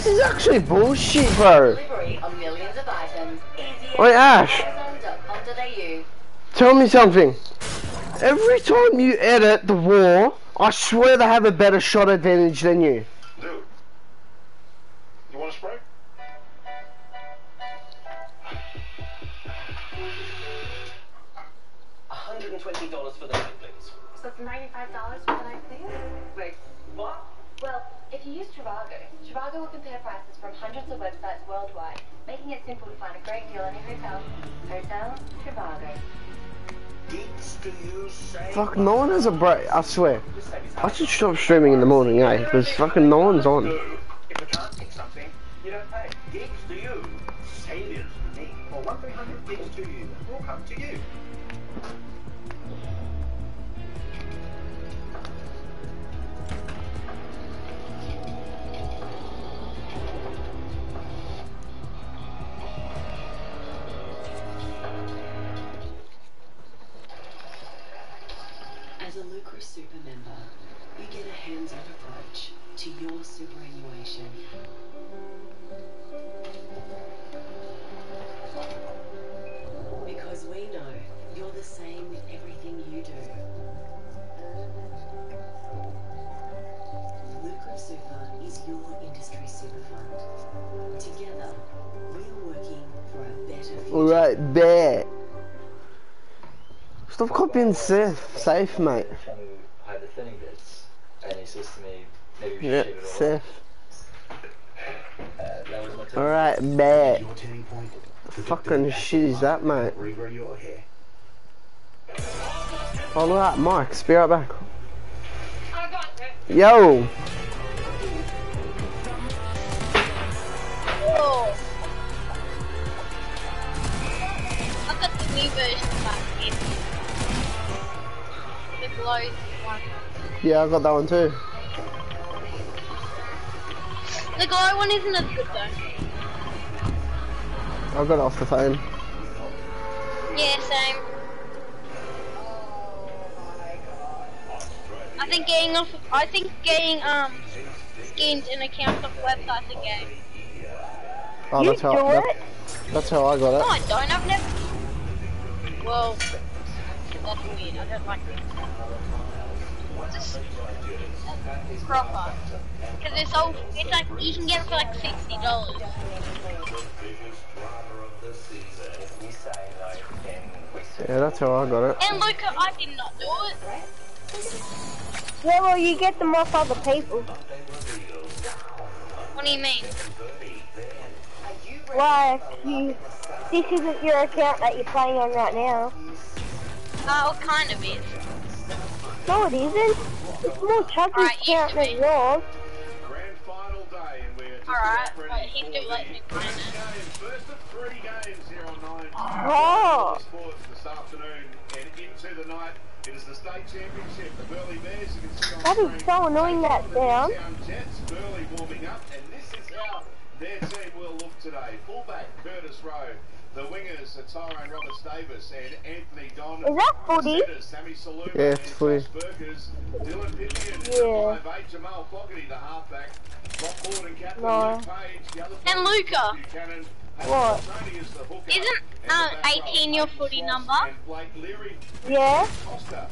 [SPEAKER 1] This is actually bullshit, bro. Wait, Ash. Tell me something. Every time you edit the war, I swear they have a better shot advantage than you Fuck, no one has a break. I swear. I should stop streaming in the morning, eh? Because fucking no one's on.
[SPEAKER 12] If you can't pick something, you don't pay. Geeks to you, saviors to me. Or 1300 geeks to you. We'll come to you.
[SPEAKER 8] Super member, you get a hands-on approach to your superannuation. Because we know you're the same with everything you do. Lucra Super is your industry super fund. Together, we are working for a better future.
[SPEAKER 1] Alright, bet. Stop copying safe, safe, mate.
[SPEAKER 31] Trying to thinning bits, and he says to me, maybe we should
[SPEAKER 1] Yeah,
[SPEAKER 31] shave it
[SPEAKER 1] safe.
[SPEAKER 31] off. Uh, that was my tip.
[SPEAKER 1] Alright, mate.
[SPEAKER 20] Your.
[SPEAKER 1] Fucking shit is that, mate?
[SPEAKER 20] Regrow your hair.
[SPEAKER 1] Oh, look at that, Mike. Be right back. Yo!
[SPEAKER 32] Whoa. I've got the new version of that kit. The glow one.
[SPEAKER 1] Yeah, I got that one too.
[SPEAKER 32] The glow one isn't as good though.
[SPEAKER 1] I got it off the phone.
[SPEAKER 32] Yeah, same. Oh my god. I think getting off. I think getting um skins and accounts off websites a game.
[SPEAKER 1] Oh,
[SPEAKER 32] You
[SPEAKER 1] that's how.
[SPEAKER 32] do
[SPEAKER 1] that-
[SPEAKER 32] it?
[SPEAKER 1] that's how I got it.
[SPEAKER 32] No,
[SPEAKER 1] it.
[SPEAKER 32] I don't. I've never. Well, that's weird. I don't like it. Just proper. Because it's all. It's like you can get it for like sixty dollars.
[SPEAKER 1] Yeah, that's how I got it.
[SPEAKER 32] And look, I did not do it.
[SPEAKER 33] Yeah, well, you get them off other people.
[SPEAKER 32] What do you mean?
[SPEAKER 33] Like, you, this isn't your account that you're playing on right now.
[SPEAKER 32] Oh, it kind of is.
[SPEAKER 33] No, it isn't. It's more Chucky's account than yours.
[SPEAKER 20] Grand final day, and we're just
[SPEAKER 32] Alright,
[SPEAKER 20] about
[SPEAKER 32] but he's
[SPEAKER 20] for
[SPEAKER 32] too late
[SPEAKER 20] the
[SPEAKER 32] to find
[SPEAKER 20] first of three games here on Nine.
[SPEAKER 33] Oh.
[SPEAKER 20] Sports this afternoon and into the night. It is the state championship. The Burleigh Bears, you can see on
[SPEAKER 33] That
[SPEAKER 20] screen.
[SPEAKER 33] is so annoying that sound.
[SPEAKER 20] Jets, Burleigh warming up, and this is how their team will look today. Fullback Curtis Rowe. The wingers are Tyrone Roberts Davis and Anthony Don.
[SPEAKER 33] Is that footy?
[SPEAKER 20] Centres, Sammy Saluma
[SPEAKER 1] Yeah, it's
[SPEAKER 20] and
[SPEAKER 1] footy.
[SPEAKER 20] Josh Burgers. Dylan Pipkin,
[SPEAKER 33] Yeah.
[SPEAKER 20] 5'8", Jamal Fogarty, the halfback. Rock Ford and captain
[SPEAKER 33] No.
[SPEAKER 20] Luke Page. The other
[SPEAKER 32] And Luca.
[SPEAKER 20] Buchanan,
[SPEAKER 33] what?
[SPEAKER 20] Hooker,
[SPEAKER 32] Isn't um 18 your footy number?
[SPEAKER 20] And Leary.
[SPEAKER 33] Yeah.
[SPEAKER 20] Costa.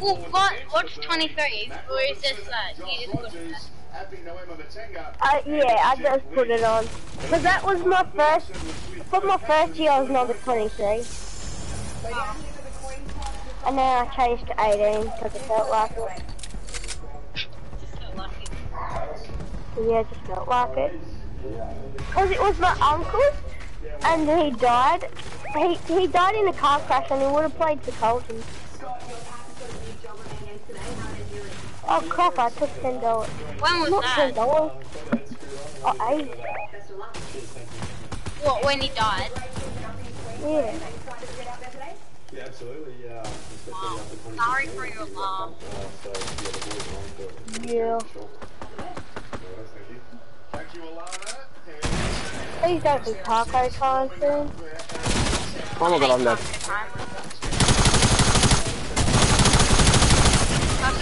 [SPEAKER 32] Well, what? What's
[SPEAKER 20] for
[SPEAKER 32] 23? Or is this
[SPEAKER 20] Robertson,
[SPEAKER 32] that? You just put
[SPEAKER 20] Rogers, Abby Noema Matenga,
[SPEAKER 33] Uh, yeah, I just put it on. But that was my first, for my first year I was number 23. And then I changed to 18 because it felt like it. Yeah, just felt like it. Because it was my uncle, and he died. He, he died in a car crash and he would have played for Colton. Oh crap, I took $10.
[SPEAKER 32] When was
[SPEAKER 33] Not
[SPEAKER 32] that?
[SPEAKER 33] $10. Oh, eight.
[SPEAKER 32] What? When he died?
[SPEAKER 33] Yeah.
[SPEAKER 5] Yeah, absolutely. Yeah, especially
[SPEAKER 32] Oh, sorry for your mom.
[SPEAKER 5] Yeah, the boys are on for it.
[SPEAKER 33] Yeah.
[SPEAKER 5] Sure. Thank you.
[SPEAKER 20] Thank you, Alana.
[SPEAKER 33] Please don't be taco time soon.
[SPEAKER 1] Oh my god, I'm dead.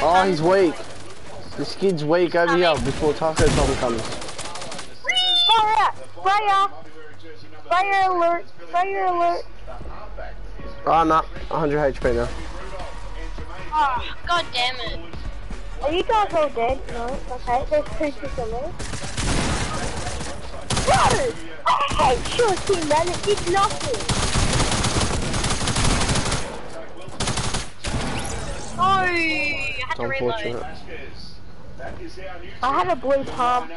[SPEAKER 1] Oh, he's weak. This kid's weak over here before Taco Tom comes.
[SPEAKER 33] Fire! Fire! Fire alert! Fire alert!
[SPEAKER 1] Ah, oh, no. 100 HP now.
[SPEAKER 32] Oh, god damn it.
[SPEAKER 33] Are you guys all dead? No. Okay, there's two people there. Bro! I hate your team, man. It did nothing.
[SPEAKER 32] Oh, I had to reload.
[SPEAKER 1] Unfortunate.
[SPEAKER 33] I had a blue pump,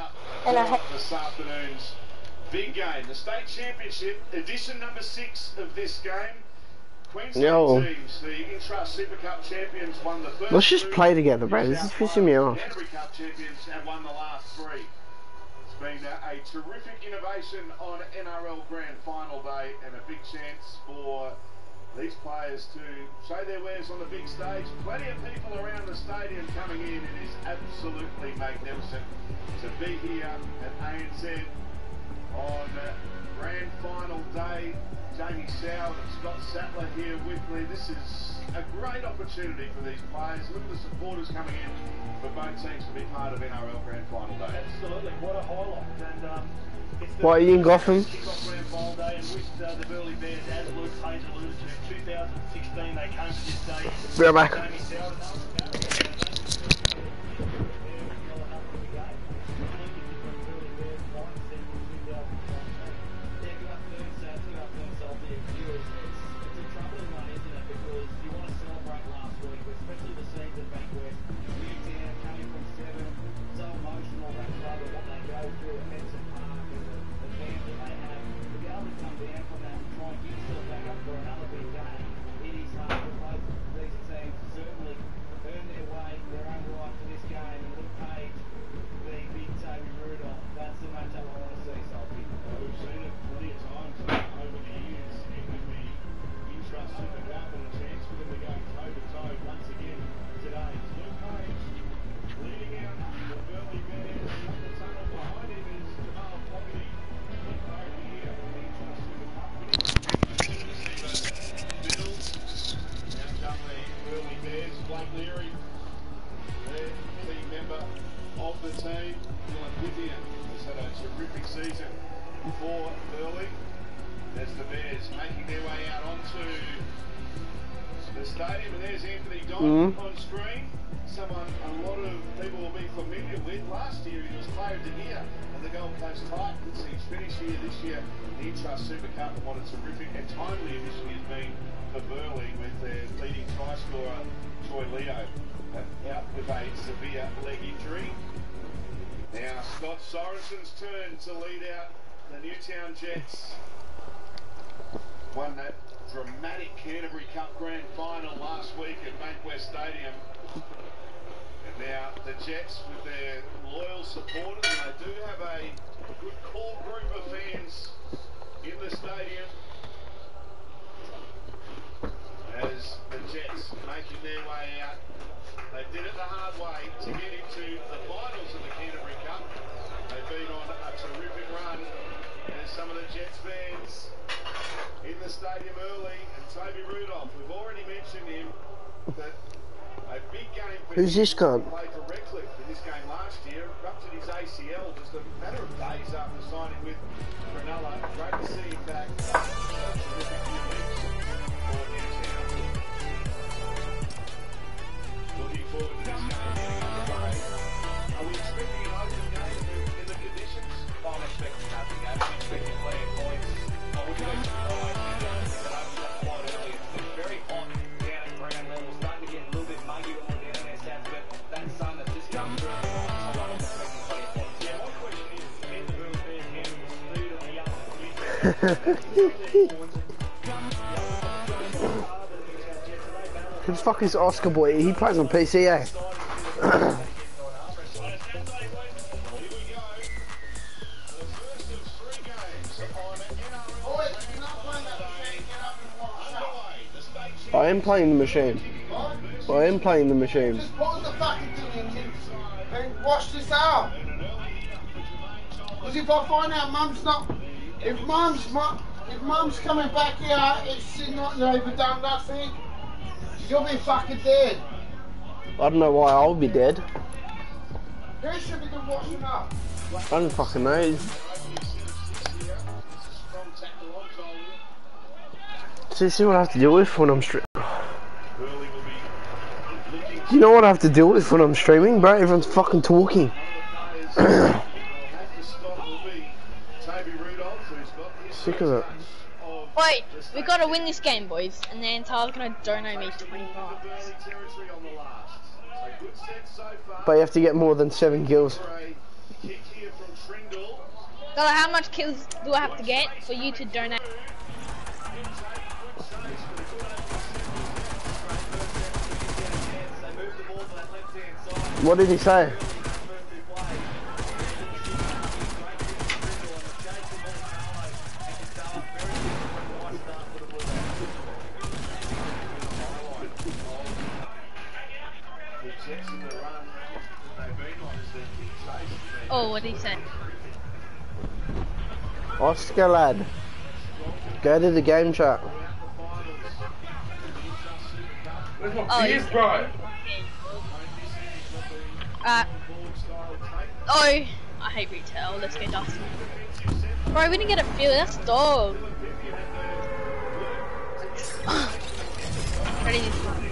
[SPEAKER 33] and I had...
[SPEAKER 20] this afternoon's big game, the state championship, edition number six of this game. Queensland
[SPEAKER 1] Yo.
[SPEAKER 20] teams, the Intrust Super Cup champions, won the first
[SPEAKER 1] Let's just play together, bro. This is pissing me off.
[SPEAKER 20] Canterbury Cup champions have won the last three. It's been a, a terrific innovation on NRL Grand Final day and a big chance for these players to show their wares on the big stage. Plenty of people around the stadium coming in. It is absolutely magnificent to be here at ANZ on Grand Final day. Jamie Soward and Scott Sattler here with me. This is a great opportunity for these players. Look at the supporters coming in for both teams to be part of NRL Grand Final day.
[SPEAKER 7] Absolutely, what a highlight. And um,
[SPEAKER 1] What, are you in
[SPEAKER 7] kickoff Grand Final And
[SPEAKER 20] what a terrific and timely addition he's been for Burleigh with their leading try scorer Troy Leo out with a severe leg injury. Now Scott Sorensen's turn to lead out the Newtown Jets. Won that dramatic Canterbury Cup Grand Final last week at Bankwest Stadium. And now the Jets with their loyal supporters, they do have a good core group of fans in the stadium. As the Jets making their way out, they did it the hard way to get into the finals of the Canterbury Cup. They've been on a terrific run, and some of the Jets fans in the stadium early, and Toby Rudolf, we've already mentioned him, that a big game for
[SPEAKER 1] Who's this cunt?
[SPEAKER 20] played for Redcliffe in this game last year, ruptured his ACL just a matter of days after signing with Cronulla. Great to him back.
[SPEAKER 1] Who the fuck is Oscar Boy? He plays on PC, eh? I am playing the machine. I am playing the machine.
[SPEAKER 27] Put the fucking thing in and wash this out. Because if I find out mum's not, if mum's mu- if mum's coming back here, if she's not even done nothing, she'll be fucking dead.
[SPEAKER 1] I don't know why I'll be dead.
[SPEAKER 27] Who should be the washing up?
[SPEAKER 1] I don't fucking know. See, see what I have to deal with when I'm streaming. You know what I have to deal with when I'm streaming, bro? Everyone's fucking talking. Sick of it.
[SPEAKER 32] Wait, we gotta win this game, boys, and then Tyler's gonna donate me 20 bucks.
[SPEAKER 1] But you have to get more than seven kills.
[SPEAKER 32] Tyler, how much kills do I have to get for you to donate?
[SPEAKER 1] What did he say?
[SPEAKER 32] Oh, what did he say?
[SPEAKER 1] Oscar lad. Go to the game chat.
[SPEAKER 32] Oh, he's
[SPEAKER 29] bro.
[SPEAKER 32] Uh, oh, I hate retail. Let's go Dustin. Bro, we didn't get a field. That's dog. Ready this one.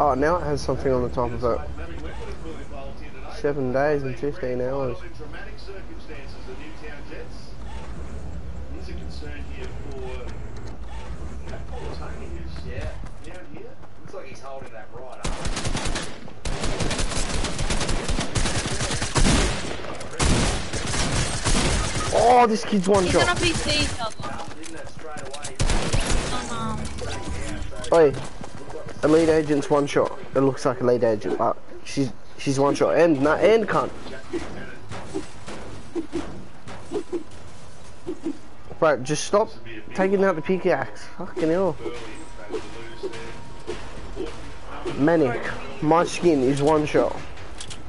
[SPEAKER 32] Oh,
[SPEAKER 1] now it has something on the top of it. Seven days and 15 hours.
[SPEAKER 20] dramatic circumstances, the Newtown Jets. There's a concern here for that Paul Tony who's
[SPEAKER 7] Yeah.
[SPEAKER 20] down here.
[SPEAKER 7] Looks like he's holding that right arm.
[SPEAKER 1] Oh, this kid's one
[SPEAKER 32] He's
[SPEAKER 1] shot.
[SPEAKER 32] gonna be seized.
[SPEAKER 1] Oi, lead agent's one shot. It looks like a lead agent, but she's she's one shot and not and cunt. Right, just stop taking out the pickaxe. Fucking hell. Manic, my skin is one shot.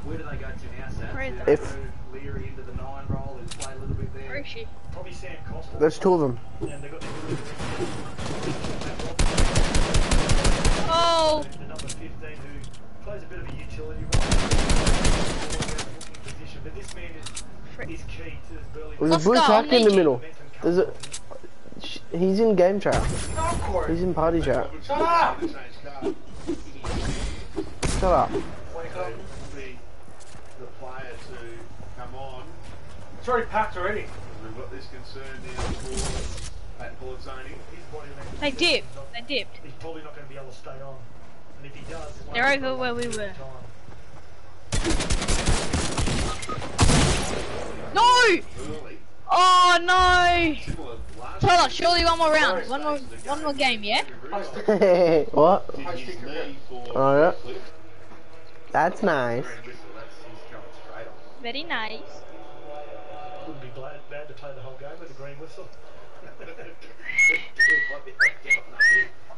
[SPEAKER 7] Where do they go to now, Sam?
[SPEAKER 32] Where is
[SPEAKER 7] Do
[SPEAKER 32] that?
[SPEAKER 7] they
[SPEAKER 1] If-
[SPEAKER 7] move Leary into the nine role and play a little bit there?
[SPEAKER 32] Where is she?
[SPEAKER 13] Probably Sam Costa.
[SPEAKER 1] There's two of them.
[SPEAKER 13] And they've got the
[SPEAKER 32] Oh!
[SPEAKER 13] the number 15 who plays a bit of a utility role. Position, but this man is, is key to this Burleigh.
[SPEAKER 1] There's a blue
[SPEAKER 32] Oscar, I'll
[SPEAKER 1] tack in the middle. There's a. He's in game chat. He's in party chat.
[SPEAKER 27] Shut up!
[SPEAKER 1] Shut up.
[SPEAKER 20] the, the player to come on.
[SPEAKER 13] It's already packed already.
[SPEAKER 20] We've got this concern now for Pat Politoni.
[SPEAKER 13] His body language
[SPEAKER 32] They dipped. They dipped.
[SPEAKER 13] He's probably not going to be able to stay on. And if he does, it won't
[SPEAKER 32] They're over where we
[SPEAKER 13] long
[SPEAKER 32] were.
[SPEAKER 13] Time.
[SPEAKER 32] No! Oh no!
[SPEAKER 20] Similar last
[SPEAKER 32] Tyler, surely one more round. One more, one more game, yeah?
[SPEAKER 1] what?
[SPEAKER 20] did his knee for
[SPEAKER 1] Oh yeah. That's nice.
[SPEAKER 20] That's he's coming straight on.
[SPEAKER 32] Very nice.
[SPEAKER 13] Wouldn't be glad, bad to play the whole game with a green whistle.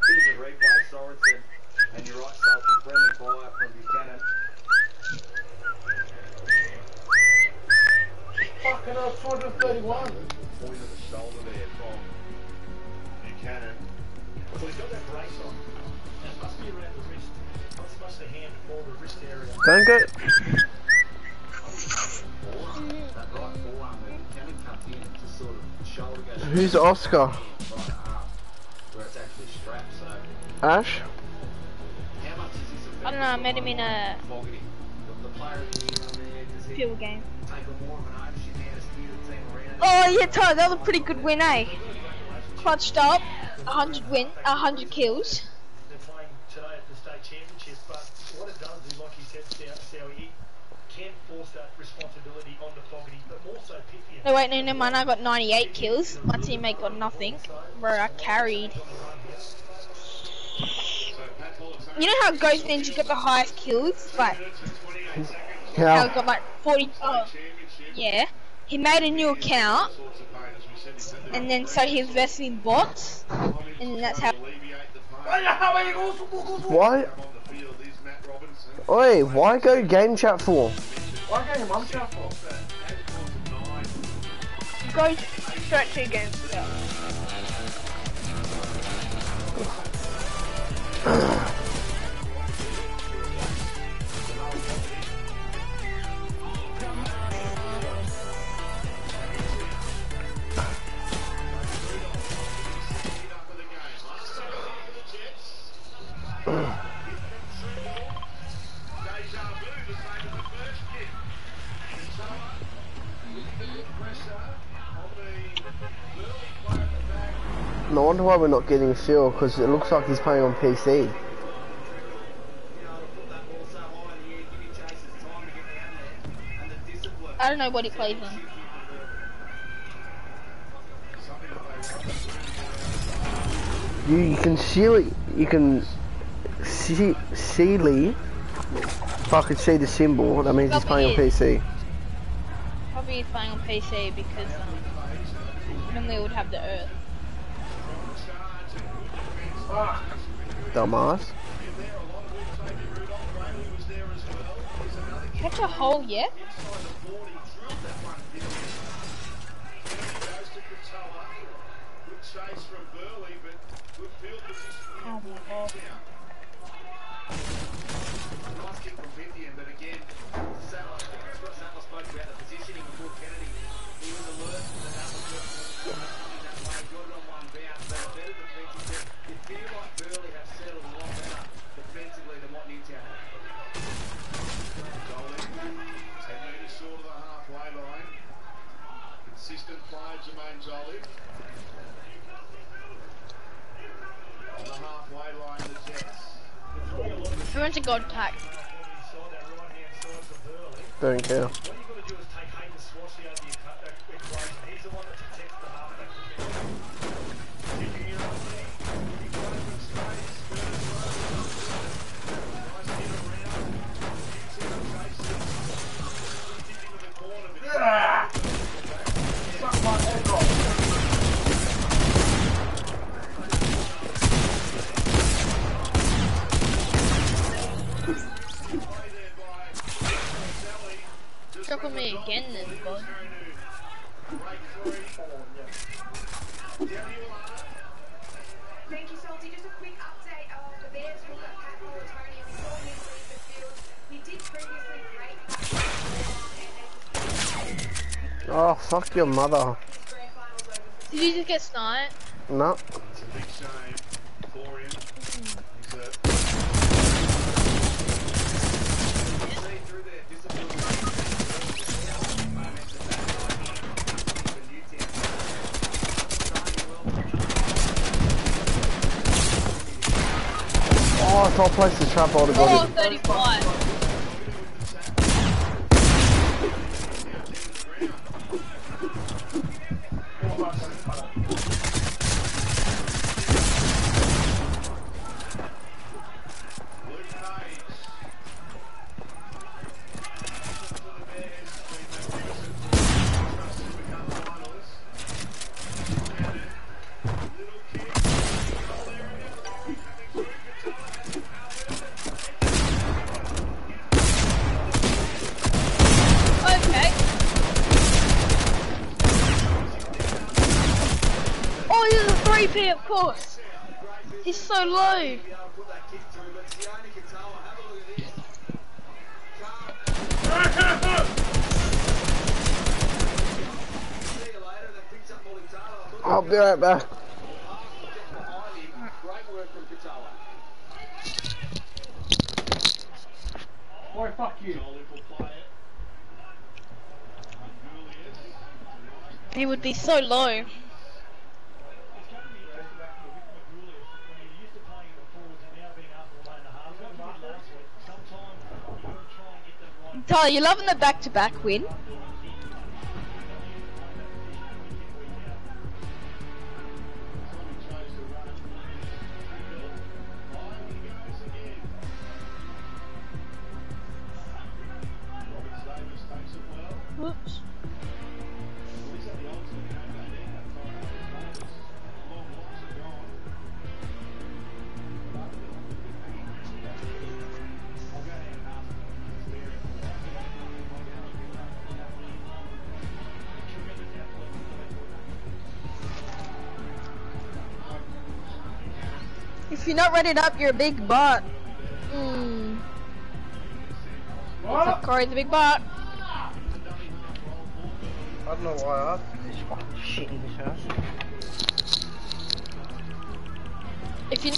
[SPEAKER 7] Here's a replay, Sorensen. And you're right, Salty. Friendly fire from Buchanan.
[SPEAKER 27] Fucking hell, 231.
[SPEAKER 20] Point of the shoulder there from Buchanan.
[SPEAKER 13] So he's got that brace on. And it must be around the wrist. It's must the hand or the wrist area.
[SPEAKER 1] Don't go.
[SPEAKER 7] That right forearm where Buchanan comes in, it's just sort of shoulder goes
[SPEAKER 1] Who's Oscar?
[SPEAKER 7] right arm, where it's actually strapped. So
[SPEAKER 1] Ash?
[SPEAKER 7] how much is this
[SPEAKER 32] I don't know, I met him in a
[SPEAKER 7] Fogarty? The,
[SPEAKER 32] Oh yeah, Tyler, that was a pretty good win, eh? Clutched up, 100 win, 100 kills.
[SPEAKER 13] They're playing today at the state championship, but what it does is, like you said, Sowie, he can force that responsibility onto Fogarty, but more so Pythian.
[SPEAKER 20] No wait, no, never mind. I got 98 kills. My teammate got nothing. Bro, I carried. You know how Ghost Ninja got the highest kills? Like, how
[SPEAKER 1] How?
[SPEAKER 20] he got like 40. Oh, yeah. He made a new account, and then so he invested in bots, and that's how.
[SPEAKER 1] Why? Oi, why go game chat for?
[SPEAKER 29] Why go your mum chat for?
[SPEAKER 20] Go straight to games.
[SPEAKER 1] No wonder why we're not getting Phil, because it looks like he's playing on PC.
[SPEAKER 20] I don't know what he plays on.
[SPEAKER 1] You, you can see it, you can see, see Lee. If I could see the symbol, that means he's playing on PC.
[SPEAKER 20] Probably he's playing on PC because um, normally it would have the Earth.
[SPEAKER 1] Dumbass.
[SPEAKER 20] Catch a hole yet? Oh my god.
[SPEAKER 7] Consistent play, Jermaine Jolie. On the halfway line, the
[SPEAKER 20] Wants a gold pack?
[SPEAKER 1] Don't care.
[SPEAKER 20] Chuckle me again then, bud.
[SPEAKER 28] Thank you, Salty. Just a quick update of the Bears hooker, Pat Politoni. We saw him leave the field. He did previously break
[SPEAKER 1] Oh, fuck your mother.
[SPEAKER 20] Did you just get sniped?
[SPEAKER 1] No.
[SPEAKER 7] It's
[SPEAKER 1] Oh, if I placed the trap, would have got
[SPEAKER 20] Oh,
[SPEAKER 1] it.
[SPEAKER 20] 35. Okay. 3P, course. He's so low.
[SPEAKER 1] I'll be right back.
[SPEAKER 34] Great work from Katoa.
[SPEAKER 29] Boy, fuck you.
[SPEAKER 20] He would be so low. Tyler, you loving the back-to-back -back win? Whoops. If you're not ready up, you're a big butt. Mm.
[SPEAKER 1] What?
[SPEAKER 20] Corey's a big butt.
[SPEAKER 1] I don't know why I have this fucking shit in this house.
[SPEAKER 20] If you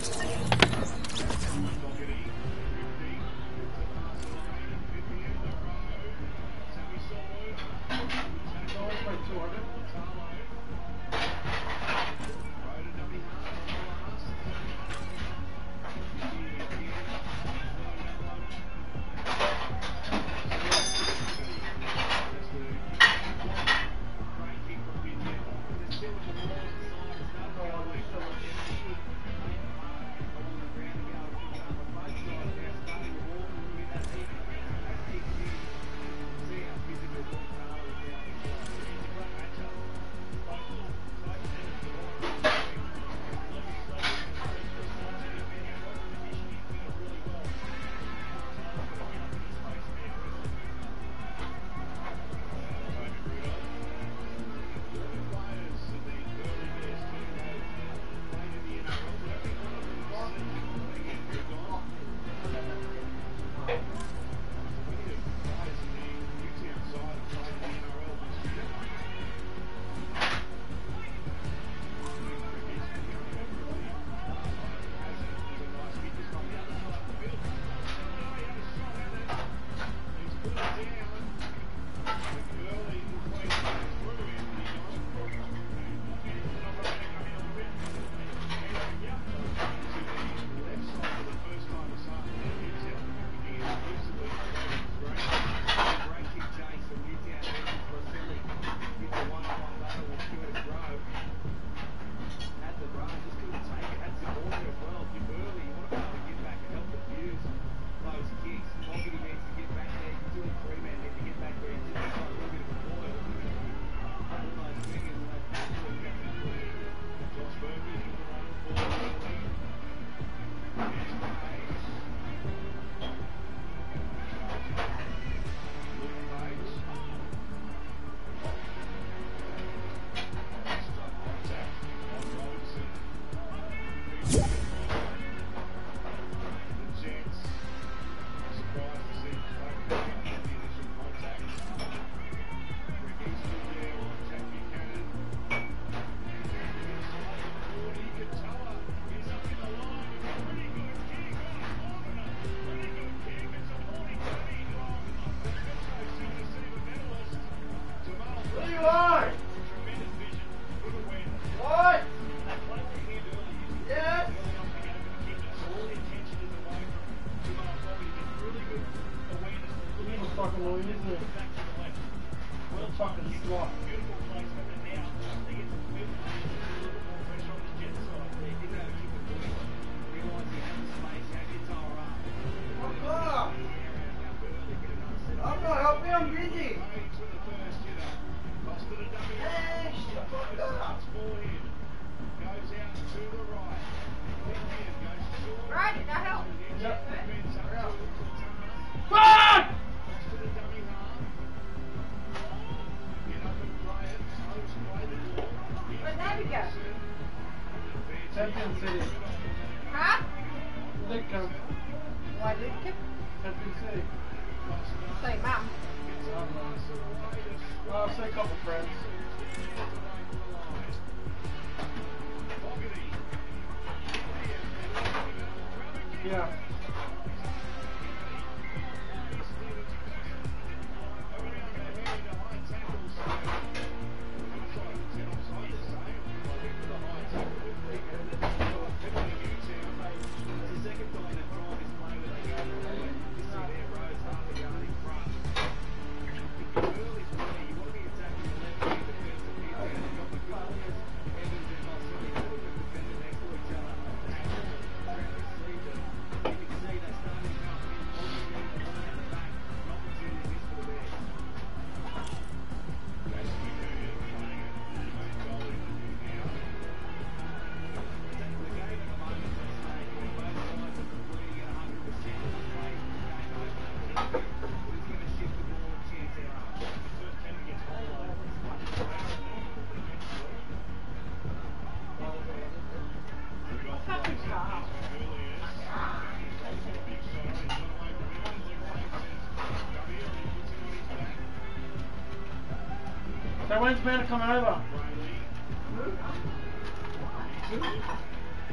[SPEAKER 9] when's Manna coming over?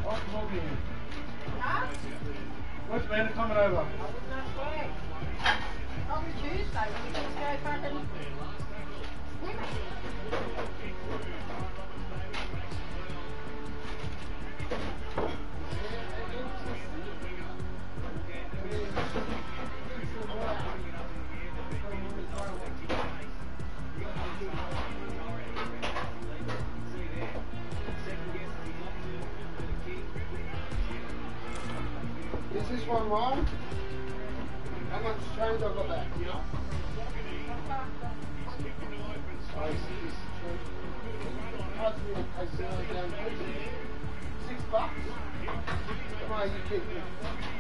[SPEAKER 9] Oh, come over here. When's Manna coming over?
[SPEAKER 7] Probably Tuesday when we just go fucking swimming.
[SPEAKER 20] One wrong? How much change I got back? I see. How's it take zero down to Six bucks? Come on, you keep me.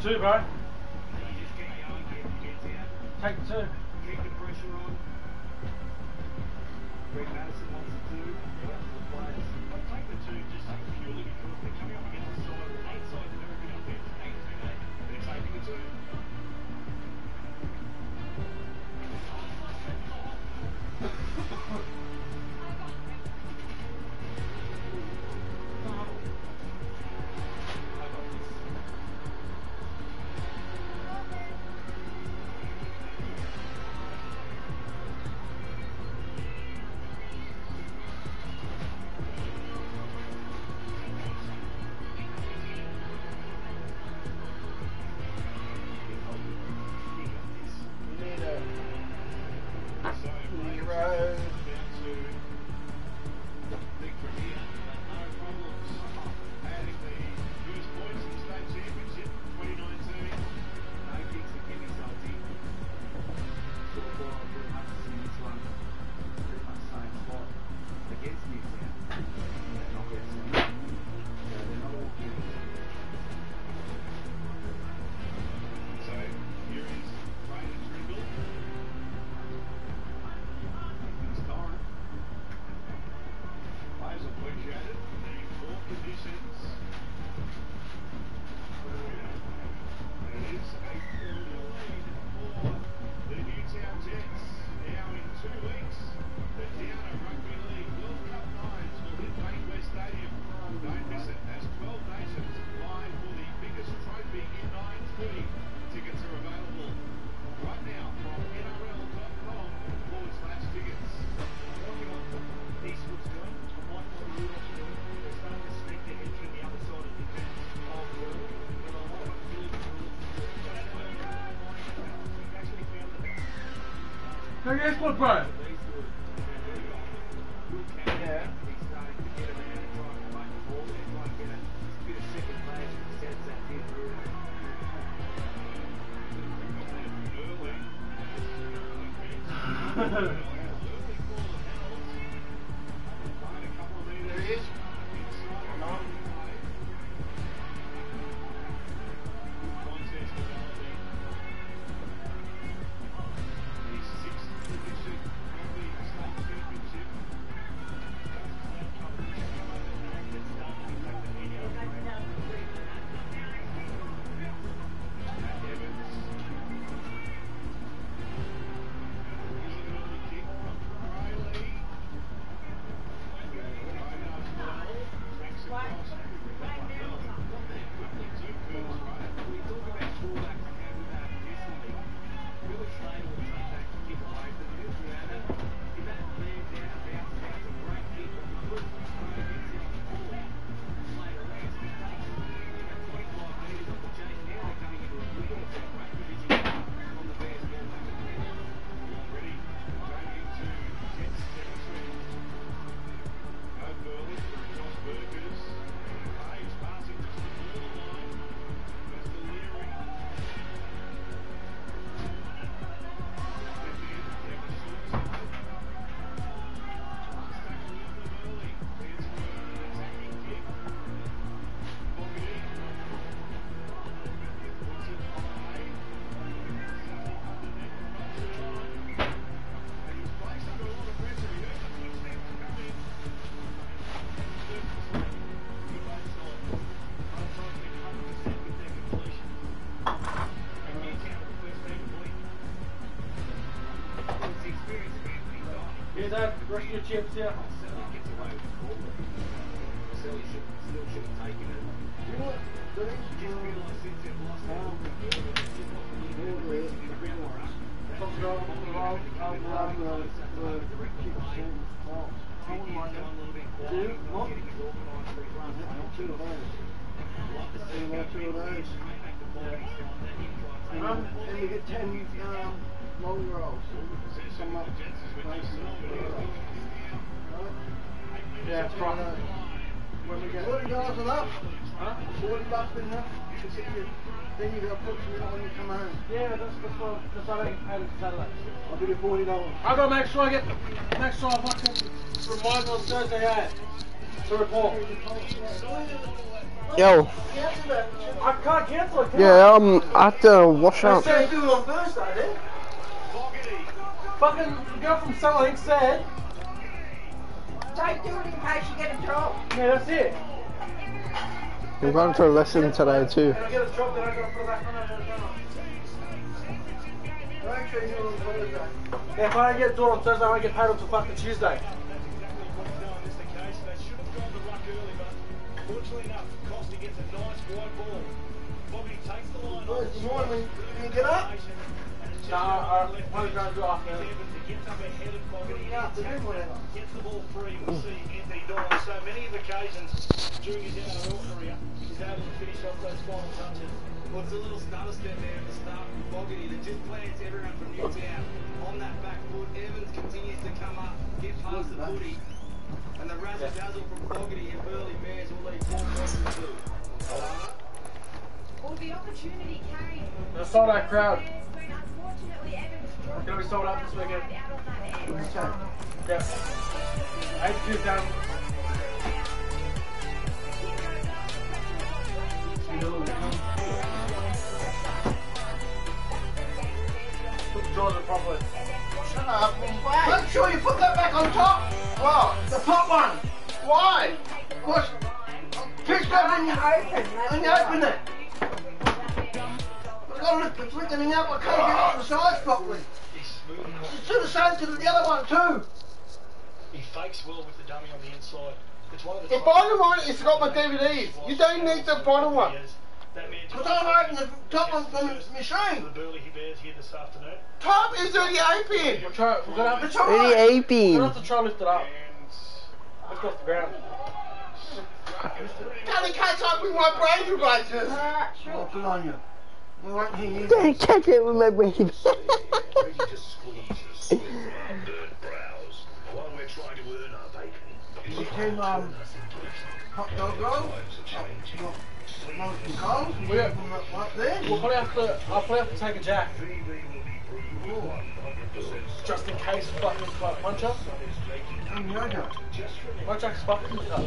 [SPEAKER 9] Take the two,
[SPEAKER 35] Your squad, bro.
[SPEAKER 20] Yeah.
[SPEAKER 35] Rest
[SPEAKER 20] gotta
[SPEAKER 35] make sure I get make sure I fucking remind on Thursday night to report.
[SPEAKER 1] Yo.
[SPEAKER 35] I can't cancel it. Can
[SPEAKER 1] Yeah, um, I have to wash
[SPEAKER 35] I
[SPEAKER 1] up.
[SPEAKER 35] said do it on Thursday then. Fucking the girl from Selling said.
[SPEAKER 28] Don't do it in case you get a job.
[SPEAKER 35] Yeah, that's it.
[SPEAKER 1] I'm going to a lesson today too.
[SPEAKER 35] On if I get on Thursday, I won't get paid until fucking Tuesday.
[SPEAKER 9] Fortunately enough, Costa gets a nice wide ball. Bobby takes the line.
[SPEAKER 20] Thursday morning you get up.
[SPEAKER 35] No, I I'm going to afternoon.
[SPEAKER 9] Gets up ahead of Bobby. Gets the ball free. We'll see. So many of occasions during his NRL career, he's able to finish off those final touches.
[SPEAKER 7] Well, it's a little stutter step there at the start from Fogarty that just plants everyone from Newtown on that back foot. Evans continues to come up, get past the footy. And the razzle dazzle from Fogarty and Burleigh Bears will leave four points to two.
[SPEAKER 28] Well, the opportunity came.
[SPEAKER 35] I saw that crowd.
[SPEAKER 28] When unfortunately Evans
[SPEAKER 35] Gonna be sold out this weekend.
[SPEAKER 28] out on that.
[SPEAKER 35] Yeah. Eight two down. Put the properly.
[SPEAKER 20] Shut up. Make sure you put that back on top. What? The top one. Why? Because pitch goes when you open, when you open it. I've got to lift the freaking up. I can't get it the sides properly. It's to the same to the other one too.
[SPEAKER 9] He fakes well with the dummy on the inside. It's one of the
[SPEAKER 20] The bottom one, it's got my DVDs. You don't need the bottom one.
[SPEAKER 9] That man
[SPEAKER 20] Because I'm opening the top one from the machine.
[SPEAKER 9] the Burleigh he bears here this afternoon.
[SPEAKER 20] Top is already open.
[SPEAKER 35] We're, try, we're gonna have to.
[SPEAKER 20] all
[SPEAKER 1] Really
[SPEAKER 20] right.
[SPEAKER 35] We're gonna have to try lift it up. Let's go off the ground.
[SPEAKER 20] Danny can't open my brain devices.
[SPEAKER 28] Alright, sure.
[SPEAKER 20] Oh, good on you.
[SPEAKER 35] I won't hear you.
[SPEAKER 20] Don't catch it with my brain.
[SPEAKER 3] Ready to squeeze the sweat from our burnt brows while we're trying to earn our
[SPEAKER 35] can, um, hot dog roll. Coals. We
[SPEAKER 29] Yeah.
[SPEAKER 35] up up there.
[SPEAKER 29] We'll probably have to. I'll probably have to take a jack. Just in case fucking like punch up.
[SPEAKER 35] And yoga.
[SPEAKER 29] My jack's fucking up.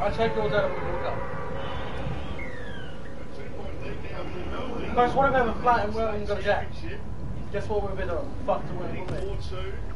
[SPEAKER 29] I take yours out of the water. Guys, what if I have a flat and we haven't got a jack? Guess what we're better fucked away, we?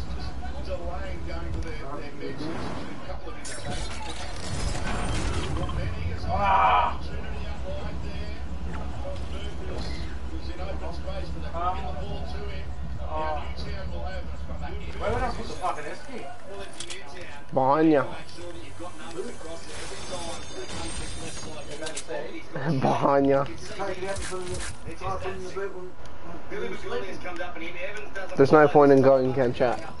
[SPEAKER 20] Behind you. Behind you. There's no point in going can chat.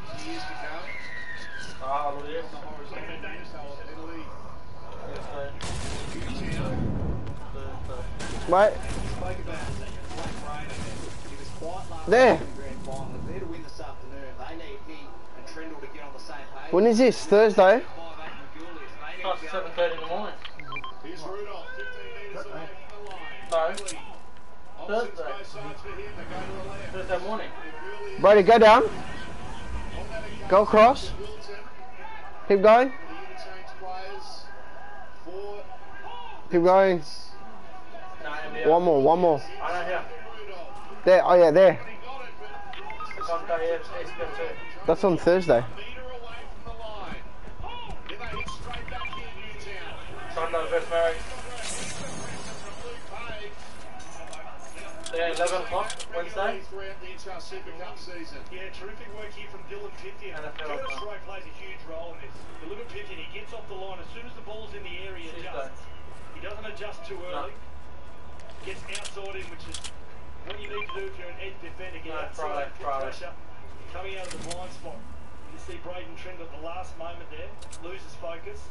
[SPEAKER 20] Right.
[SPEAKER 7] Spoke about Black Rain and he was quiet last
[SPEAKER 20] There.
[SPEAKER 7] night in the grand final. If they're to win this afternoon, they need him and Trendle to get on the same page.
[SPEAKER 20] When is this? Thursday?
[SPEAKER 29] At 7.30 in the morning.
[SPEAKER 36] Here's Rudolf, 15 metres away from the line.
[SPEAKER 29] No. Thursday.
[SPEAKER 36] both sides for him. They go to the left.
[SPEAKER 29] Thursday morning.
[SPEAKER 20] Brady, go down. Go across. Keep going. Keep going. One more, one more. There, oh yeah, there. That's on Thursday.
[SPEAKER 29] Yeah, 11 o'clock Wednesday.
[SPEAKER 9] Yeah, terrific work here from Dylan Pipkin.
[SPEAKER 29] NFL.
[SPEAKER 9] Curtis Rowe plays a huge role in this. Dylan Pipkin, he gets off the line as soon as the ball's in the area, he adjusts. He doesn't adjust too early. Gets outside in, which is what you need to do if you're an edge defender. Get
[SPEAKER 29] No,
[SPEAKER 9] outside,
[SPEAKER 29] Friday,
[SPEAKER 9] put
[SPEAKER 29] Friday.
[SPEAKER 9] pressure. Coming out of the blind spot. You see Braden Trent at the last moment there, loses focus.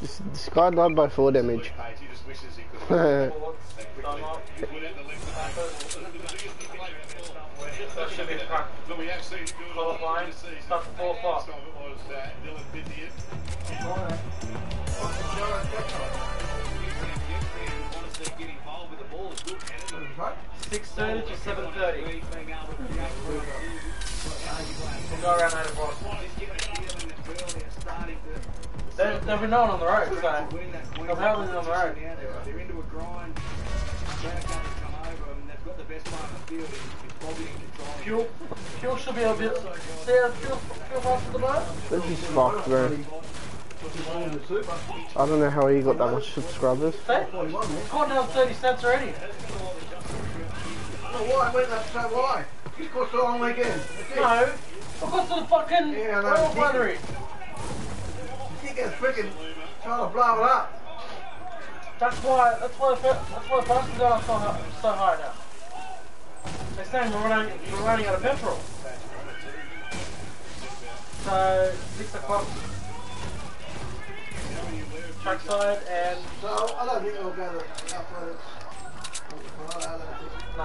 [SPEAKER 20] This, this guy died by four damage.
[SPEAKER 29] That should be the crack.
[SPEAKER 36] But we have seen him do it all
[SPEAKER 29] Qualifying.
[SPEAKER 36] this season.
[SPEAKER 29] Starts at 4 o'clock.
[SPEAKER 36] Last time it was uh, Dylan Pipkin.
[SPEAKER 29] Six thirty to seven thirty. We'll go around eight o'clock. They, they've been known on the road, so they'll been on the road.
[SPEAKER 7] They're into a grind. They've got the best part of the field. It's Bobby in control.
[SPEAKER 29] Fuel, fuel should be a bit. See fuel, fuel past the boat?
[SPEAKER 20] This is fucked, bro. I don't know how he got that much subscribers.
[SPEAKER 29] See? It's gone down 30 cents already.
[SPEAKER 35] Oh, why? Wait, that's so why? It's cost a long weekend.
[SPEAKER 29] No, because of the fucking
[SPEAKER 35] Yeah, I know.
[SPEAKER 29] oil refinery.
[SPEAKER 35] You keep getting freaking trying to blow it up.
[SPEAKER 29] That's why. That's why. The, that's why the prices are so high, so high now. They're saying we're running, we're running out of petrol. So six o'clock. Trackside and
[SPEAKER 35] So I don't think it'll go to athletics. I don't
[SPEAKER 29] no.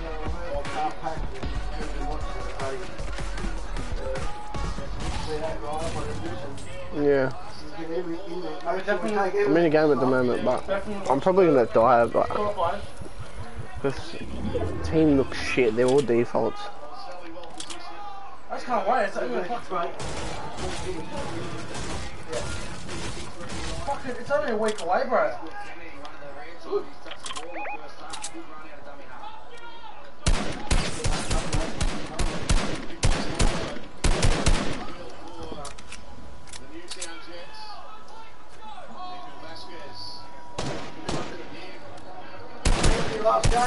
[SPEAKER 35] No, I'll car pack and watch the See that right? What it is.
[SPEAKER 20] Yeah.
[SPEAKER 1] I'm in a game at the moment, but I'm probably gonna die. But this team looks shit. They're all defaults.
[SPEAKER 20] I just can't wait. It's a fuck it, it's only a week away, bro.
[SPEAKER 35] Your last game,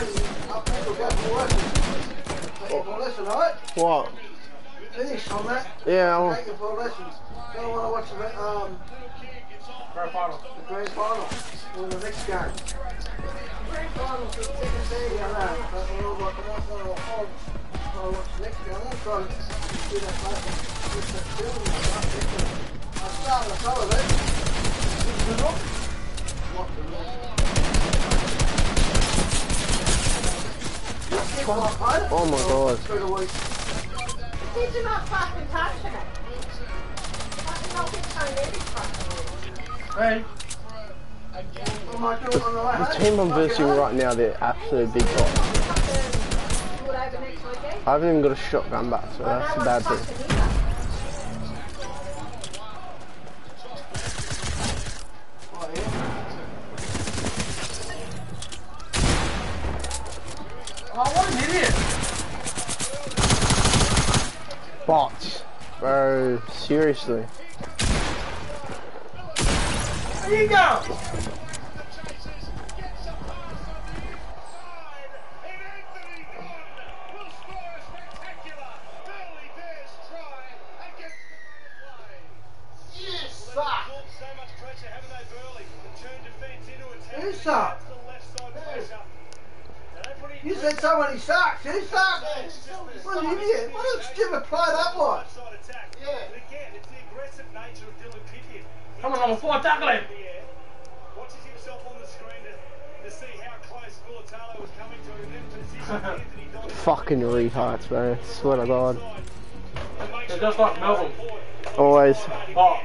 [SPEAKER 35] I think we'll go for lessons. Well, listen, alright?
[SPEAKER 1] What?
[SPEAKER 35] Finish on that.
[SPEAKER 1] Yeah, I'll-
[SPEAKER 35] Take your four lessons. Don't want to watch the um.
[SPEAKER 20] Grand final.
[SPEAKER 35] The grand final. Or the next game. Grand final for the second day. I know. But we're all like, I'm not going to I'll watch the next game. I'm going to try and do that later. Get that film and stuff. I started a fellow there. What
[SPEAKER 1] Oh my god.
[SPEAKER 35] The week.
[SPEAKER 25] Did you not fucking touching it? Fucking not get turned every fucking
[SPEAKER 20] Hey.
[SPEAKER 35] What am I doing on the
[SPEAKER 1] The team I'm versing right now, they're absolute big bots.
[SPEAKER 25] Do it over next weekend?
[SPEAKER 1] I haven't even got a shotgun back, so that's a bad thing.
[SPEAKER 20] Oh, what an idiot.
[SPEAKER 1] Bots. Bro, seriously.
[SPEAKER 20] There you go.
[SPEAKER 35] Yes, suck. Who sucks? You said somebody sucks. Who sucks? What an idiot. What a stupid play that was. Yeah.
[SPEAKER 20] Come on, number four, tackle him.
[SPEAKER 9] Watches himself on the screen to, to see how close Gulatalo was coming to him. Then position
[SPEAKER 1] Fucking retards, bro. Swear to God.
[SPEAKER 20] They're just like Melbourne.
[SPEAKER 1] Always.
[SPEAKER 20] Oh.